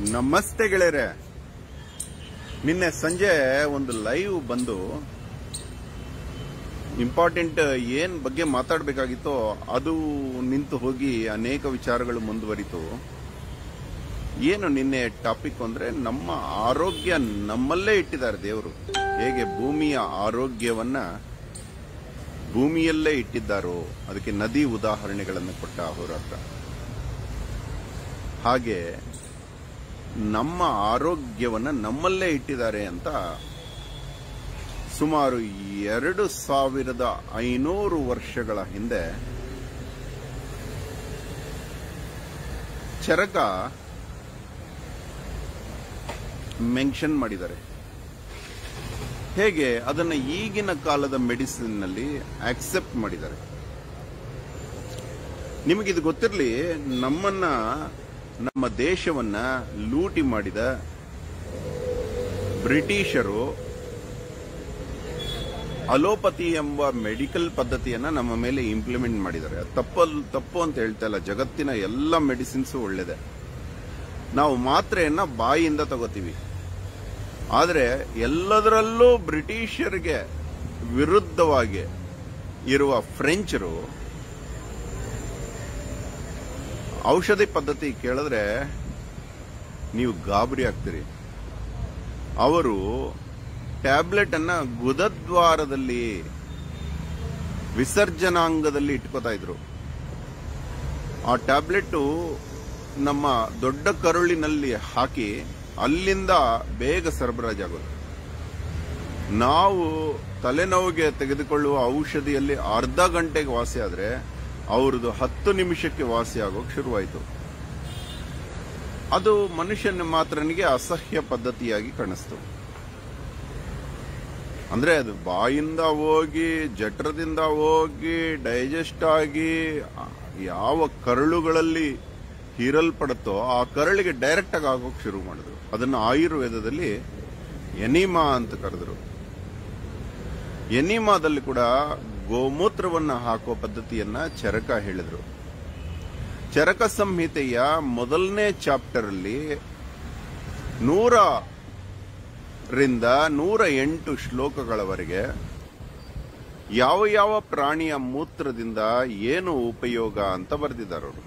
ನಮಸ್ತೆ ಗೆಳೆಯರೆ. ನಿನ್ನೆ ಸಂಜೆ ಒಂದು ಲೈವ್ ಬಂದು ಇಂಪಾರ್ಟೆಂಟ್ ಏನ್ ಬಗ್ಗೆ ಮಾತಾಡಬೇಕಾಗಿತ್ತೋ ಅದು ನಿಂತು ಹೋಗಿ ಅನೇಕ ವಿಚಾರಗಳು ಮುಂದುವರಿತು. ಏನು ನಿನ್ನೆ ಟಾಪಿಕ್ ಅಂದ್ರೆ ನಮ್ಮ ಆರೋಗ್ಯ ನಮ್ಮಲ್ಲೇ ಇಟ್ಟಿದ್ದಾರೆ ದೇವರು. ಹೇಗೆ ಭೂಮಿಯ ಆರೋಗ್ಯವನ್ನ ಭೂಮಿಯಲ್ಲೇ ಇಟ್ಟಿದ್ದಾರೋ ಅದಕ್ಕೆ ನದಿ ಉದಾಹರಣೆಗಳನ್ನು ಕೊಟ್ಟ ಹೋರಾಟ ಹಾಗೆ ನಮ್ಮ ಆರೋಗ್ಯವನ್ನು ನಮ್ಮಲ್ಲೇ ಇಟ್ಟಿದ್ದಾರೆ ಅಂತ ಸುಮಾರು ಎರಡು ಸಾವಿರದ ಐನೂರು ವರ್ಷಗಳ ಹಿಂದೆ ಚರಕ ಮೆನ್ಷನ್ ಮಾಡಿದ್ದಾರೆ. ಹೇಗೆ? ಅದನ್ನು ಈಗಿನ ಕಾಲದ ಮೆಡಿಸಿನ್ನಲ್ಲಿ ಆಕ್ಸೆಪ್ಟ್ ಮಾಡಿದ್ದಾರೆ. ನಿಮಗಿದು ಗೊತ್ತಿರಲಿ, ನಮ್ಮನ್ನ ನಮ್ಮ ದೇಶವನ್ನ ಲೂಟಿ ಮಾಡಿದ ಬ್ರಿಟಿಷರು ಅಲೋಪತಿ ಎಂಬ ಮೆಡಿಕಲ್ ಪದ್ಧತಿಯನ್ನ ನಮ್ಮ ಮೇಲೆ ಇಂಪ್ಲಿಮೆಂಟ್ ಮಾಡಿದ್ದಾರೆ. ತಪ್ಪಲ್ಲಿ ತಪ್ಪಲ್ ತಪ್ಪು ಅಂತ ಹೇಳ್ತಾ ಇಲ್ಲ. ಜಗತ್ತಿನ ಎಲ್ಲ ಮೆಡಿಸಿನ್ಸ್ ಒಳ್ಳೇದೆ. ನಾವು ಮಾತ್ರೆಯನ್ನ ಬಾಯಿಯಿಂದ ತಗೋತೀವಿ. ಆದರೆ ಎಲ್ಲದರಲ್ಲೂ ಬ್ರಿಟಿಷರಿಗೆ ವಿರುದ್ಧವಾಗಿ ಇರುವ ಫ್ರೆಂಚರು ಔಷಧಿ ಪದ್ಧತಿ ಕೇಳಿದ್ರೆ ನೀವು ಗಾಬರಿ ಆಗ್ತೀರಿ. ಅವರು ಟ್ಯಾಬ್ಲೆಟ್ ಅನ್ನ ಗುದದ್ವಾರದಲ್ಲಿ, ವಿಸರ್ಜನಾಂಗದಲ್ಲಿ ಇಟ್ಕೋತಾ ಇದ್ರು. ಆ ಟ್ಯಾಬ್ಲೆಟ್ ನಮ್ಮ ದೊಡ್ಡ ಕರುಳಿನಲ್ಲಿ ಹಾಕಿ ಅಲ್ಲಿಂದ ಬೇಗ ಸರಬರಾಜಾಗೋದು ನಾವು ತಲೆನೋವಿಗೆ ತೆಗೆದುಕೊಳ್ಳುವ ಔಷಧಿಯಲ್ಲಿ ಅರ್ಧ ಗಂಟೆಗೆ ವಾಸಿ ಆದ್ರೆ ಅವ್ರದ್ದು ಹತ್ತು ನಿಮಿಷಕ್ಕೆ ವಾಸಿ ಆಗೋಕೆ ಶುರುವಾಯಿತು. ಅದು ಮನುಷ್ಯನ ಮಾತ್ರನಿಗೆ ಅಸಹ್ಯ ಪದ್ಧತಿಯಾಗಿ ಕಾಣಿಸ್ತು. ಅಂದ್ರೆ ಅದು ಬಾಯಿಂದ ಹೋಗಿ, ಜಠರದಿಂದ ಹೋಗಿ, ಡೈಜೆಸ್ಟ್ ಆಗಿ, ಯಾವ ಕರಳುಗಳಲ್ಲಿ ಹೀರಲ್ಪಡುತ್ತೋ ಆ ಕರಳಿಗೆ ಡೈರೆಕ್ಟ್ ಆಗಿ ಆಗೋಕೆ ಶುರು ಮಾಡಿದ್ರು. ಅದನ್ನು ಆಯುರ್ವೇದದಲ್ಲಿ ಎನಿಮಾ ಅಂತ ಕರೆದ್ರು. ಎನಿಮಾದಲ್ಲಿ ಕೂಡ ಗೋಮೂತ್ರವನ್ನ ಹಾಕೋ ಪದ್ಧತಿಯನ್ನ ಚರಕ ಹೇಳಿದ್ರು. ಚರಕ ಸಂಹಿತೆಯ ಮೊದಲನೇ ಚಾಪ್ಟರ್ ಅಲ್ಲಿ ನೂರ ರಿಂದ ನೂರ ಎಂಟು ಶ್ಲೋಕಗಳವರೆಗೆ ಯಾವ ಯಾವ ಪ್ರಾಣಿಯ ಮೂತ್ರದಿಂದ ಏನು ಉಪಯೋಗ ಅಂತ ಬರೆದಿದ್ದಾರೆ ಅವರು.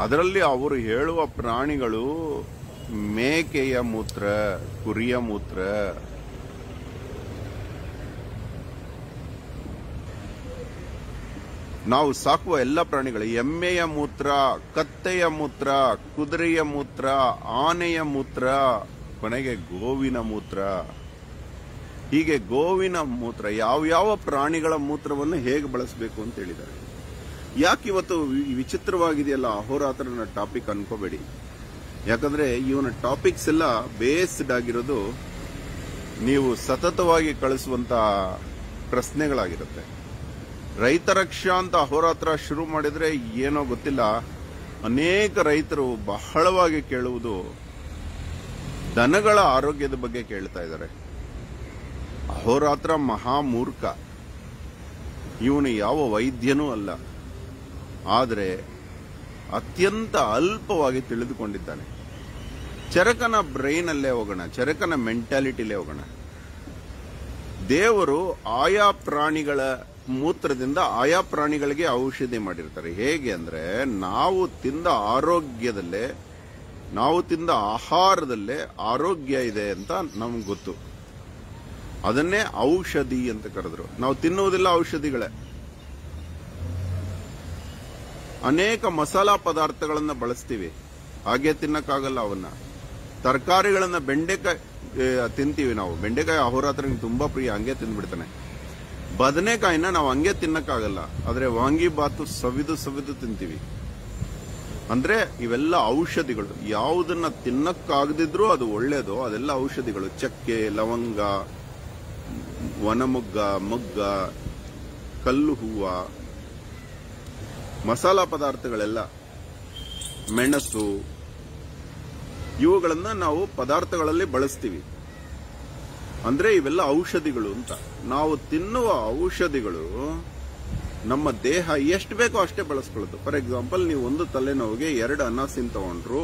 ಅದರಲ್ಲಿ ಅವರು ಹೇಳುವ ಪ್ರಾಣಿಗಳು ಮೇಕೆಯ ಮೂತ್ರ, ಕುರಿಯ ಮೂತ್ರ ನಾವು ಸಾಕುವ ಎಲ್ಲ ಪ್ರಾಣಿಗಳು, ಎಮ್ಮೆಯ ಮೂತ್ರ, ಕತ್ತೆಯ ಮೂತ್ರ, ಕುದುರೆಯ ಮೂತ್ರ, ಆನೆಯ ಮೂತ್ರ, ಕೊನೆಗೆ ಗೋವಿನ ಮೂತ್ರ. ಹೀಗೆ ಗೋವಿನ ಮೂತ್ರ, ಯಾವ ಯಾವ ಪ್ರಾಣಿಗಳ ಮೂತ್ರವನ್ನು ಹೇಗೆ ಬಳಸಬೇಕು ಅಂತ ಹೇಳಿದ್ದಾರೆ. ಯಾಕೆ ಇವತ್ತು ವಿಚಿತ್ರವಾಗಿದೆಯಲ್ಲ ಅಹೋರಾತ್ರನ ಟಾಪಿಕ್ ಅನ್ಕೋಬೇಡಿ. ಯಾಕಂದ್ರೆ ಇವನ ಟಾಪಿಕ್ಸ್ ಎಲ್ಲ ಬೇಸ್ಡ್ ಆಗಿರೋದು ನೀವು ಸತತವಾಗಿ ಕಳಿಸುವಂತ ಪ್ರಶ್ನೆಗಳಾಗಿರುತ್ತೆ. ರೈತ ರಕ್ಷಾ ಅಂತ ಅಹೋರಾತ್ರ ಶುರು ಮಾಡಿದ್ರೆ ಏನೋ ಗೊತ್ತಿಲ್ಲ. ಅನೇಕ ರೈತರು ಬಹಳವಾಗಿ ಕೇಳುವುದು ದನಗಳ ಆರೋಗ್ಯದ ಬಗ್ಗೆ ಕೇಳ್ತಾ ಇದ್ದಾರೆ. ಅಹೋರಾತ್ರ ಮಹಾಮೂರ್ಖ ಇವನು ಯಾವ ವೈದ್ಯನೂ ಅಲ್ಲ. ಆದರೆ ಅತ್ಯಂತ ಅಲ್ಪವಾಗಿ ತಿಳಿದುಕೊಂಡಿದ್ದಾನೆ. ಚರಕನ ಬ್ರೈನ್ ಅಲ್ಲೇ ಹೋಗೋಣ, ಚರಕನ ಮೆಂಟಾಲಿಟಿಲೇ ಹೋಗೋಣ. ದೇವರು ಆಯಾ ಪ್ರಾಣಿಗಳ ಮೂತ್ರದಿಂದ ಆಯಾ ಪ್ರಾಣಿಗಳಿಗೆ ಔಷಧಿ ಮಾಡಿರ್ತಾರೆ. ಹೇಗೆ ಅಂದ್ರೆ, ನಾವು ತಿಂದ ಆರೋಗ್ಯದಲ್ಲೇ, ನಾವು ತಿಂದ ಆಹಾರದಲ್ಲೇ ಆರೋಗ್ಯ ಇದೆ ಅಂತ ನಮ್ಗೆ ಗೊತ್ತು. ಅದನ್ನೇ ಔಷಧಿ ಅಂತ ಕರೆದ್ರು. ನಾವು ತಿನ್ನುವುದಿಲ್ಲ ಔಷಧಿಗಳೇ. ಅನೇಕ ಮಸಾಲಾ ಪದಾರ್ಥಗಳನ್ನ ಬಳಸ್ತೀವಿ. ಹಾಗೆ ತಿನ್ನಕ್ಕಾಗಲ್ಲ ಅವನ್ನ. ತರಕಾರಿಗಳನ್ನ ಬೆಂಡೆಕಾಯಿ ತಿಂತೀವಿ ನಾವು. ಬೆಂಡೆಕಾಯಿ ಅಹೋರಾತ್ರ ತುಂಬಾ ಪ್ರಿಯ. ಹಂಗೆ ತಿಂದ್ಬಿಡ್ತಾನೆ. ಬದನೆಕಾಯಿನ ನಾವು ಹಂಗೆ ತಿನ್ನಕ್ಕಾಗಲ್ಲ. ವಾಂಗಿ ಬಾತು ಸವಿದು ಸವಿದು ತಿಂತೀವಿ. ಅಂದ್ರೆ ಇವೆಲ್ಲ ಔಷಧಿಗಳು. ಯಾವುದನ್ನ ತಿನ್ನಕ್ಕಾಗದಿದ್ರೂ ಅದು ಒಳ್ಳೇದು. ಅದೆಲ್ಲ ಔಷಧಿಗಳು. ಚಕ್ಕೆ, ಲವಂಗ ವನಮುಗ್ಗ ಮೊಗ್ಗ, ಕಲ್ಲು ಹೂವ, ಮಸಾಲಾ ಪದಾರ್ಥಗಳೆಲ್ಲ, ಮೆಣಸು, ಇವುಗಳನ್ನು ನಾವು ಪದಾರ್ಥಗಳಲ್ಲಿ ಬಳಸ್ತೀವಿ. ಅಂದ್ರೆ ಇವೆಲ್ಲ ಔಷಧಿಗಳು ಅಂತ. ನಾವು ತಿನ್ನುವ ಔಷಧಿಗಳು ನಮ್ಮ ದೇಹ ಎಷ್ಟು ಬೇಕೋ ಅಷ್ಟೇ ಬಳಸ್ಕೊಳ್ಳೋದು ಫಾರ್ ಎಕ್ಸಾಂಪಲ್, ನೀವು ಒಂದು ತಲೆನೋವಿಗೆ ಎರಡು ಅನಾಸಿನ್ ತಗೊಂಡ್ರು,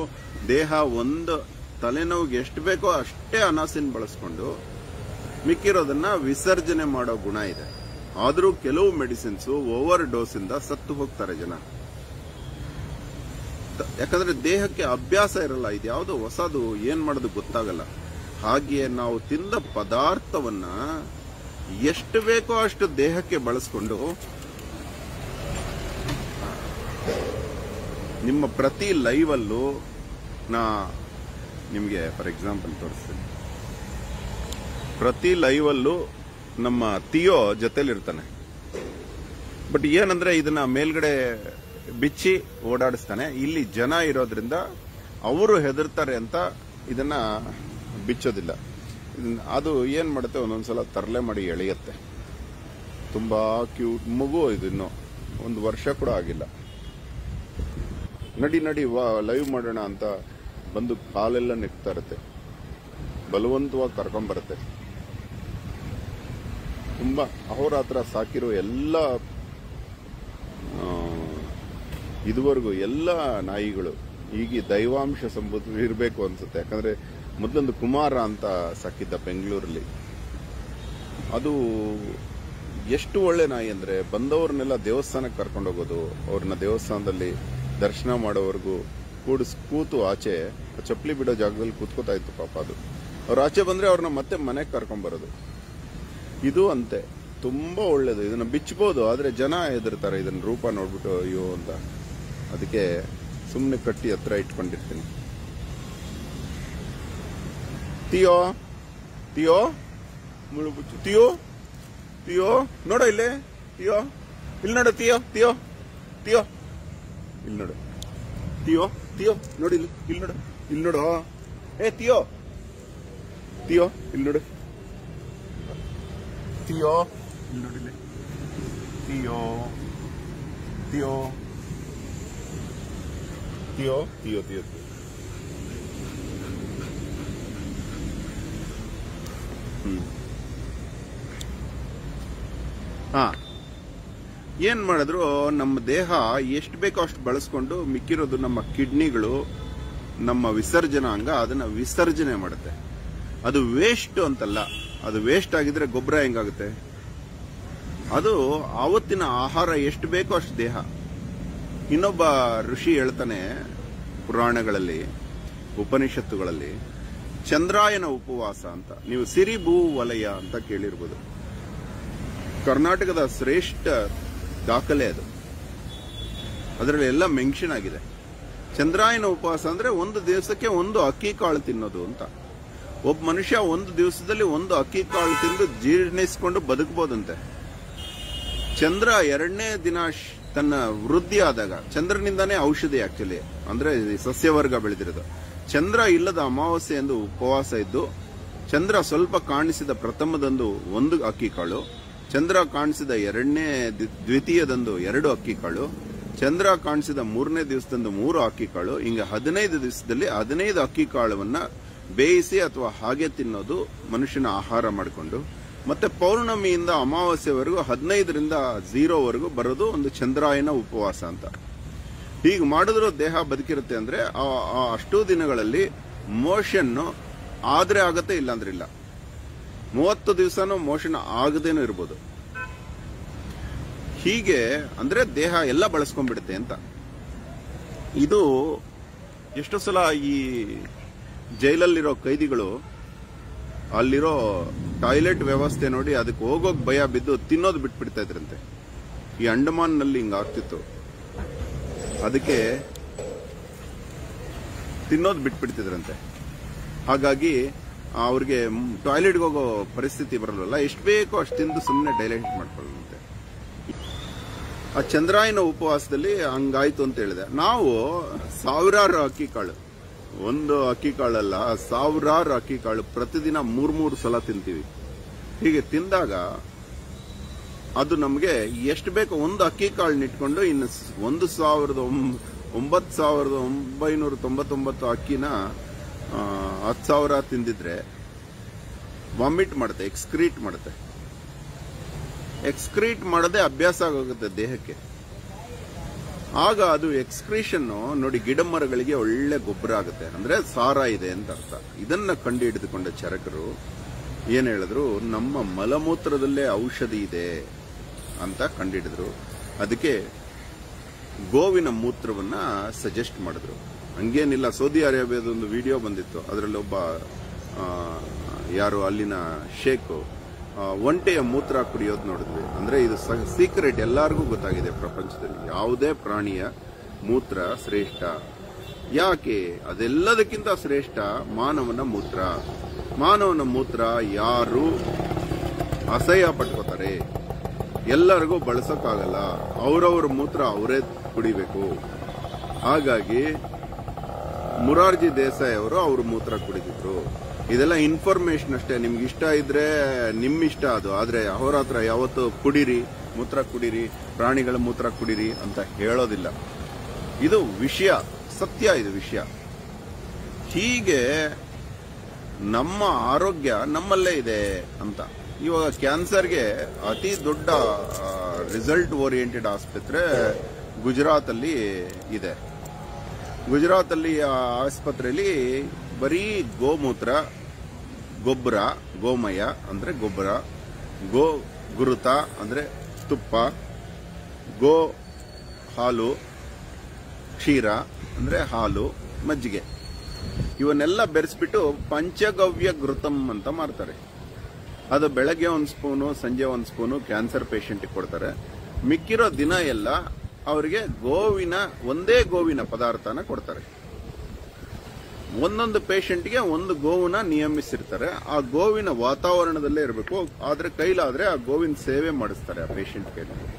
ದೇಹ ಒಂದು ತಲೆನೋವಿಗೆ ಎಷ್ಟು ಬೇಕೋ ಅಷ್ಟೇ ಅನಾಸಿನ್ ಬಳಸ್ಕೊಂಡು ಮಿಕ್ಕಿರೋದನ್ನ ವಿಸರ್ಜನೆ ಮಾಡೋ ಗುಣ ಇದೆ. ಆದರೂ ಕೆಲವು ಮೆಡಿಸಿನ್ಸ್ ಓವರ್ ಡೋಸ್ ಇಂದ ಸತ್ತು ಹೋಗ್ತಾರೆ ಜನ. ಯಾಕಂದ್ರೆ ದೇಹಕ್ಕೆ ಅಭ್ಯಾಸ ಇರಲ್ಲ. ಇದು ಯಾವುದು ಹೊಸದು ಏನ್ ಮಾಡೋದು ಗೊತ್ತಾಗಲ್ಲ. ಹಾಗೆಯೇ ನಾವು ತಿಂದ ಪದಾರ್ಥವನ್ನ ಎಷ್ಟು ಬೇಕೋ ಅಷ್ಟು ದೇಹಕ್ಕೆ ಬಳಸ್ಕೊಂಡು ನಿಮ್ಮ ಪ್ರತಿ ಲೈವಲ್ಲೂ ನಾ ನಿಮಗೆ ಫಾರ್ ಎಕ್ಸಾಂಪಲ್ ತೋರಿಸ್ತೀನಿ. ಪ್ರತಿ ಲೈವಲ್ಲೂ ನಮ್ಮ ತಿಯೋ ಜೊತೆಲಿರ್ತಾನೆ. ಬಟ್ ಏನಂದ್ರೆ ಇದನ್ನ ಮೇಲ್ಗಡೆ ಬಿಚ್ಚಿ ಓಡಾಡಿಸ್ತಾನೆ. ಇಲ್ಲಿ ಜನ ಇರೋದ್ರಿಂದ ಅವರು ಹೆದರ್ತಾರೆ ಅಂತ ಇದನ್ನ ಬಿಚ್ಚೋದಿಲ್ಲ. ಇದನ್ನ- ಅದು ಏನ್ ಮಾಡುತ್ತೆ, ಒಂದೊಂದ್ಸಲ ತರಲೆ ಮಾಡಿ ಎಳೆಯುತ್ತೆ. ತುಂಬಾ ಕ್ಯೂಟ್ ಮಗು ಇದು ಇನ್ನು. ಒಂದು ವರ್ಷ ಕೂಡ ಆಗಿಲ್ಲ. ನಡಿ ನಡಿ, ವಾ, ಲೈವ್ ಮಾಡೋಣ ಅಂತ ಬಂದು ಕಾಲೆಲ್ಲ ನೆಕ್ತಾ ಇರುತ್ತೆ. ಬಲವಂತವಾಗಿ ಕರ್ಕೊಂಬರುತ್ತೆ ತುಂಬಾ ಅಹೋರಾತ್ರ ಸಾಕಿರೋ ಎಲ್ಲ ಇದುವರೆಗೂ ಎಲ್ಲ ನಾಯಿಗಳು, ಈಗ ದೈವಾಂಶ ಸಂಬಂಧ ಇರಬೇಕು ಅನ್ಸುತ್ತೆ. ಯಾಕಂದ್ರೆ ಮೊದಲೊಂದು ಕುಮಾರ ಅಂತ ಸಾಕಿದ್ದ ಬೆಂಗಳೂರಲ್ಲಿ. ಅದು ಎಷ್ಟು ಒಳ್ಳೆ ನಾಯಿ ಅಂದರೆ ಬಂದವ್ರನ್ನೆಲ್ಲ ದೇವಸ್ಥಾನಕ್ಕೆ ಕರ್ಕೊಂಡು ಹೋಗೋದು, ಅವ್ರನ್ನ ದೇವಸ್ಥಾನದಲ್ಲಿ ದರ್ಶನ ಮಾಡೋವರೆಗೂ ಕೂಡಿಸ್, ಕೂತು ಆಚೆ ಚಪ್ಪಲಿ ಬಿಡೋ ಜಾಗದಲ್ಲಿ ಕೂತ್ಕೋತಾ ಇತ್ತು ಪಾಪ ಅದು. ಅವ್ರು ಆಚೆ ಬಂದರೆ ಅವ್ರನ್ನ ಮತ್ತೆ ಮನೆಗೆ ಕರ್ಕೊಂಬರೋದು ಇದು ಅಂತೆ. ತುಂಬ ಒಳ್ಳೇದು. ಇದನ್ನ ಬಿಚ್ಚಬಹುದು ಆದರೆ ಜನ ಹೆದರ್ತಾರೆ, ಇದನ್ನ ರೂಪ ನೋಡ್ಬಿಟ್ಟು ಅಯ್ಯೋ ಅಂತ. ಅದಕ್ಕೆ ಸುಮ್ಮನೆ ಕಟ್ಟಿ ಹತ್ರ ಇಟ್ಕೊಂಡಿರ್ತೀನಿ. ತಿಯೋ ತಿಯೋ ಮುಳು ಬುಚ್ಚು ತಿಯೋ ತಿಯೋ ನೋಡ ಇಲ್ಲೇ ತಿಯೋ ಇಲ್ಲಿ ನೋಡು ತಿಯೋ ತಿಯೋ ತಿಯೋ ಇಲ್ಲಿ ನೋಡು ತಿಯೋ ತಿಯೋ ನೋಡಿ ಇಲ್ಲಿ ಇಲ್ಲಿ ನೋಡು ಇಲ್ಲಿ ನೋಡು ಏ ತಿಯೋ ತಿಯೋ ಇಲ್ಲಿ ನೋಡು ತಿಯೋ ಇಲ್ಲಿ ನೋಡಿಲ್ಲಿ ತಿಯೋ ತಿಯೋ ತಿಯೋ ತಿಯೋ ತಿಯೋ ಹ್ಮ್ ಹಾ. ಏನ್ ಮಾಡಿದ್ರು, ನಮ್ಮ ದೇಹ ಎಷ್ಟು ಬೇಕೋ ಅಷ್ಟು ಬಳಸ್ಕೊಂಡು ಮಿಕ್ಕಿರೋದು ನಮ್ಮ ಕಿಡ್ನಿಗಳು, ನಮ್ಮ ವಿಸರ್ಜನಾಂಗ ಅದನ್ನ ವಿಸರ್ಜನೆ ಮಾಡುತ್ತೆ. ಅದು ವೇಸ್ಟ್ ಅಂತಲ್ಲ, ಅದು ವೇಸ್ಟ್ ಆಗಿದ್ರೆ ಗೊಬ್ಬರ ಹೆಂಗಾಗುತ್ತೆ? ಅದು ಆವತ್ತಿನ ಆಹಾರ ಎಷ್ಟು ಬೇಕೋ ಅಷ್ಟು ದೇಹ. ಇನ್ನೊಬ್ಬ ಋಷಿ ಹೇಳ್ತಾನೆ ಪುರಾಣಗಳಲ್ಲಿ, ಉಪನಿಷತ್ತುಗಳಲ್ಲಿ ಚಂದ್ರಾಯನ ಉಪವಾಸ ಅಂತ. ನೀವು ಸಿರಿ, ಭೂ, ವಲಯ ಅಂತ ಕೇಳಿರ್ಬೋದು. ಕರ್ನಾಟಕದ ಶ್ರೇಷ್ಠ ದಾಖಲೆ ಅದು. ಅದರಲ್ಲಿ ಎಲ್ಲ ಮೆನ್ಷನ್ ಆಗಿದೆ. ಚಂದ್ರಾಯನ ಉಪವಾಸ ಅಂದ್ರೆ ಒಂದು ದಿವಸಕ್ಕೆ ಒಂದು ಅಕ್ಕಿ ಕಾಳು ತಿನ್ನೋದು ಅಂತ. ಒಬ್ಬ ಮನುಷ್ಯ ಒಂದು ದಿವಸದಲ್ಲಿ ಒಂದು ಅಕ್ಕಿ ಕಾಳು ತಿಂದು ಜೀರ್ಣಿಸಿಕೊಂಡು ಬದುಕಬಹುದಂತೆ ಚಂದ್ರ ಎರಡನೇ ದಿನ ತನ್ನ ವೃದ್ಧಿ ಆದಾಗ, ಚಂದ್ರನಿಂದಾನೇ ಔಷಧಿ ಆಕ್ಚುಲಿ ಅಂದ್ರೆ ಸಸ್ಯವರ್ಗ ಬೆಳೆದಿರೋದು. ಚಂದ್ರ ಇಲ್ಲದ ಅಮಾವಾಸ್ಯೆ ಎಂದು ಉಪವಾಸ ಇದ್ದು, ಚಂದ್ರ ಸ್ವಲ್ಪ ಕಾಣಿಸಿದ ಪ್ರಥಮದಂದು ಒಂದು ಅಕ್ಕಿ ಕಾಳು, ಚಂದ್ರ ಕಾಣಿಸಿದ ಎರಡನೇ ದ್ವಿತೀಯದಂದು ಎರಡು ಅಕ್ಕಿ ಕಾಳು, ಚಂದ್ರ ಕಾಣಿಸಿದ ಮೂರನೇ ದಿವಸದಂದು ಮೂರು ಅಕ್ಕಿ ಕಾಳು, ಹಿಂಗೆ ಹದಿನೈದು ದಿವಸದಲ್ಲಿ ಹದಿನೈದು ಅಕ್ಕಿ ಕಾಳವನ್ನ ಬೇಯಿಸಿ ಅಥವಾ ಹಾಗೆ ತಿನ್ನೋದು ಮನುಷ್ಯನ ಆಹಾರ ಮಾಡಿಕೊಂಡು, ಮತ್ತೆ ಪೌರ್ಣಮಿಯಿಂದ ಅಮಾವಾಸ್ಯವರೆಗೂ ಹದಿನೈದರಿಂದ ಝೀರೋವರೆಗೂ ಬರೋದು ಒಂದು ಚಂದ್ರಾಯನ ಉಪವಾಸ ಅಂತ. ಹೀಗೆ ಮಾಡಿದ್ರೂ ದೇಹ ಬದುಕಿರುತ್ತೆ ಅಂದ್ರೆ ಅಷ್ಟೂ ದಿನಗಳಲ್ಲಿ ಮೋಷನ್ನು ಆದ್ರೆ ಆಗತ್ತೆ ಇಲ್ಲಾಂದ್ರೆ ಇಲ್ಲ ಮೂವತ್ತು ದಿವಸನೂ ಮೋಷನ್ ಆಗದೇನು ಇರ್ಬೋದು. ಹೀಗೆ ಅಂದ್ರೆ ದೇಹ ಎಲ್ಲ ಬಳಸ್ಕೊಂಡ್ಬಿಡುತ್ತೆ ಅಂತ. ಇದು ಎಷ್ಟೋ ಸಲ ಈ ಜೈಲಲ್ಲಿರೋ ಕೈದಿಗಳು ಅಲ್ಲಿರೋ ಟಾಯ್ಲೆಟ್ ವ್ಯವಸ್ಥೆ ನೋಡಿ ಅದಕ್ಕೆ ಹೋಗೋಕ್ ಭಯ ಬಿದ್ದು ತಿನ್ನೋದು ಬಿಟ್ಬಿಡ್ತಾ ಇದ್ರಂತೆ. ಈ ಅಂಡಮಾನ್ನಲ್ಲಿ ಹಿಂಗ ಆಗ್ತಿತ್ತು. ಅದಕ್ಕೆ ತಿನ್ನೋದು ಬಿಟ್ಬಿಡ್ತಿದ್ರಂತೆ. ಹಾಗಾಗಿ ಅವ್ರಿಗೆ ಟಾಯ್ಲೆಟ್ಗೆ ಹೋಗೋ ಪರಿಸ್ಥಿತಿ ಬರಲ್ವಲ್ಲ, ಎಷ್ಟು ಬೇಕೋ ಅಷ್ಟು ತಿಂದು ಸುಮ್ಮನೆ ಡೈಲೈಟ್ ಮಾಡ್ಕೊಳ್ಳುವಂತೆ ಆ ಚಂದ್ರಾಯನ ಉಪವಾಸದಲ್ಲಿ ಹಂಗಾಯ್ತು ಅಂತ ಹೇಳಿದೆ. ನಾವು ಸಾವಿರಾರು ಅಕ್ಕಿ ಕಾಳು, ಒಂದು ಅಕ್ಕಿ ಕಾಳಲ್ಲ, ಸಾವಿರಾರು ಅಕ್ಕಿ ಕಾಳು ಪ್ರತಿದಿನ ಮೂರ್ ಮೂರು ಸಲ ತಿಂತೀವಿ. ಹೀಗೆ ತಿಂದಾಗ ಅದು ನಮಗೆ ಎಷ್ಟು ಬೇಕೋ ಒಂದು ಅಕ್ಕಿ ಕಾಳನ್ನ ಇಟ್ಕೊಂಡು ಇನ್ನು ಒಂದು ಸಾವಿರದ ಒಂಬ- ಒಂಬತ್ತು ಸಾವಿರದ ಒಂಬೈನೂರ ತೊಂಬತ್ತೊಂಬತ್ತು ಅಕ್ಕಿನ ಹತ್ತು ಸಾವಿರ ತಿಂದಿದ್ರೆ ವಾಮಿಟ್ ಮಾಡುತ್ತೆ, ಎಕ್ಸ್ಕ್ರೀಟ್ ಮಾಡುತ್ತೆ. ಎಕ್ಸ್ಕ್ರೀಟ್ ಮಾಡದೆ ಅಭ್ಯಾಸ ಆಗೋಗುತ್ತೆ ದೇಹಕ್ಕೆ. ಆಗ ಅದು ಎಕ್ಸ್ಕ್ರೀಷನ್ ನೋಡಿ ಗಿಡ ಮರಗಳಿಗೆ ಒಳ್ಳೆ ಗೊಬ್ಬರ ಆಗುತ್ತೆ. ಅಂದ್ರೆ ಸಾರ ಇದೆ ಅಂತ ಅರ್ಥ. ಇದನ್ನ ಕಂಡು ಹಿಡಿದುಕೊಂಡ ಚರಕರು ಏನ್ ಹೇಳಿದ್ರು, ನಮ್ಮ ಮಲಮೂತ್ರದಲ್ಲೇ ಔಷಧಿ ಇದೆ. ಅಂತ ಕಂಡಿಡಿದ್ರು. ಅದಕ್ಕೆ ಗೋವಿನ ಮೂತ್ರವನ್ನ ಸಜೆಸ್ಟ್ ಮಾಡಿದ್ರು. ಹಂಗೇನಿಲ್ಲ, ಸೌದಿ ಅರೇಬಿಯಾದ ಒಂದು ವಿಡಿಯೋ ಬಂದಿತ್ತು. ಅದರಲ್ಲಿ ಒಬ್ಬ ಯಾರು ಅಲ್ಲಿನ ಶೇಖು ಒಂಟೆಯ ಮೂತ್ರ ಕುಡಿಯೋದು ನೋಡಿದ್ವಿ. ಅಂದ್ರೆ ಇದು ಸೀಕ್ರೆಟ್ ಎಲ್ಲರಿಗೂ ಗೊತ್ತಾಗಿದೆ ಪ್ರಪಂಚದಲ್ಲಿ. ಯಾವುದೇ ಪ್ರಾಣಿಯ ಮೂತ್ರ ಶ್ರೇಷ್ಠ. ಯಾಕೆ? ಅದೆಲ್ಲದಕ್ಕಿಂತ ಶ್ರೇಷ್ಠ ಮಾನವನ ಮೂತ್ರ. ಮಾನವನ ಮೂತ್ರ ಯಾರು? ಅಸಹ್ಯ ಪಟ್ಕೋತಾರೆ. ಎಲ್ಲರಿಗೂ ಬಳಸಕ್ಕಾಗಲ್ಲ. ಅವರವ್ರ ಮೂತ್ರ ಅವರೇ ಕುಡಿಬೇಕು. ಹಾಗಾಗಿ, ಮುರಾರ್ಜಿ ದೇಸಾಯಿ ಅವರು ಅವ್ರ ಮೂತ್ರ ಕುಡಿದಿದ್ರು. ಇದೆಲ್ಲ ಇನ್ಫಾರ್ಮೇಶನ್ ಅಷ್ಟೇ. ನಿಮ್ಗೆ ಇಷ್ಟ ಇದ್ರೆ ನಿಮ್ಮ ಇಷ್ಟ ಅದು. ಆದ್ರೆ, ಅವರ ಹತ್ರ ಯಾವತ್ತು ಕುಡಿರಿ, ಮೂತ್ರ ಕುಡಿರಿ, ಪ್ರಾಣಿಗಳ ಮೂತ್ರ ಕುಡಿರಿ ಅಂತ ಹೇಳೋದಿಲ್ಲ. ಇದು ವಿಷಯ, ಸತ್ಯ ಇದು ವಿಷಯ. ಹೀಗೆ ನಮ್ಮ ಆರೋಗ್ಯ ನಮ್ಮಲ್ಲೇ ಇದೆ ಅಂತ. ಇವಾಗ ಕ್ಯಾನ್ಸರ್ಗೆ ಅತಿ ದೊಡ್ಡ ರಿಸಲ್ಟ್ ಓರಿಯೆಂಟೆಡ್ ಆಸ್ಪತ್ರೆ ಗುಜರಾತ್ ಅಲ್ಲಿ ಇದೆ. ಗುಜರಾತ್ ಅಲ್ಲಿ ಆ ಆಸ್ಪತ್ರೆಯಲ್ಲಿ ಬರೀ ಗೋಮೂತ್ರ, ಗೊಬ್ಬರ, ಗೋಮಯ, ಅಂದ್ರೆ ಗೊಬ್ಬರ, ಗೋ ಗುರುತ, ಅಂದ್ರೆ ತುಪ್ಪ, ಗೋ ಹಾಲು, ಕ್ಷೀರ, ಅಂದ್ರೆ ಹಾಲು, ಮಜ್ಜಿಗೆ. ಇವನ್ನೆಲ್ಲ ಬೆರೆಸ್ಬಿಟ್ಟು ಪಂಚಗವ್ಯ ಘೃತಂ ಅಂತ ಮಾಡ್ತಾರೆ. ಅದು ಬೆಳಗ್ಗೆ ಒಂದು ಸ್ಪೂನು, ಸಂಜೆ ಒಂದು ಸ್ಪೂನು ಕ್ಯಾನ್ಸರ್ ಪೇಷಂಟ್ಗೆ ಕೊಡ್ತಾರೆ. ಮಿಕ್ಕಿರೋ ದಿನ ಎಲ್ಲ ಅವರಿಗೆ ಗೋವಿನ, ಒಂದೇ ಗೋವಿನ ಪದಾರ್ಥನ ಕೊಡ್ತಾರೆ. ಒಂದೊಂದು ಪೇಷಂಟ್ಗೆ ಒಂದು ಗೋವನ್ನ ನಿಯಮಿಸಿರ್ತಾರೆ. ಆ ಗೋವಿನ ವಾತಾವರಣದಲ್ಲೇ ಇರಬೇಕು. ಆದ್ರೆ ಕೈಲಾದ್ರೆ ಆ ಗೋವಿನ ಸೇವೆ ಮಾಡಿಸ್ತಾರೆ ಆ ಪೇಷಂಟ್ ಕೈಲಿ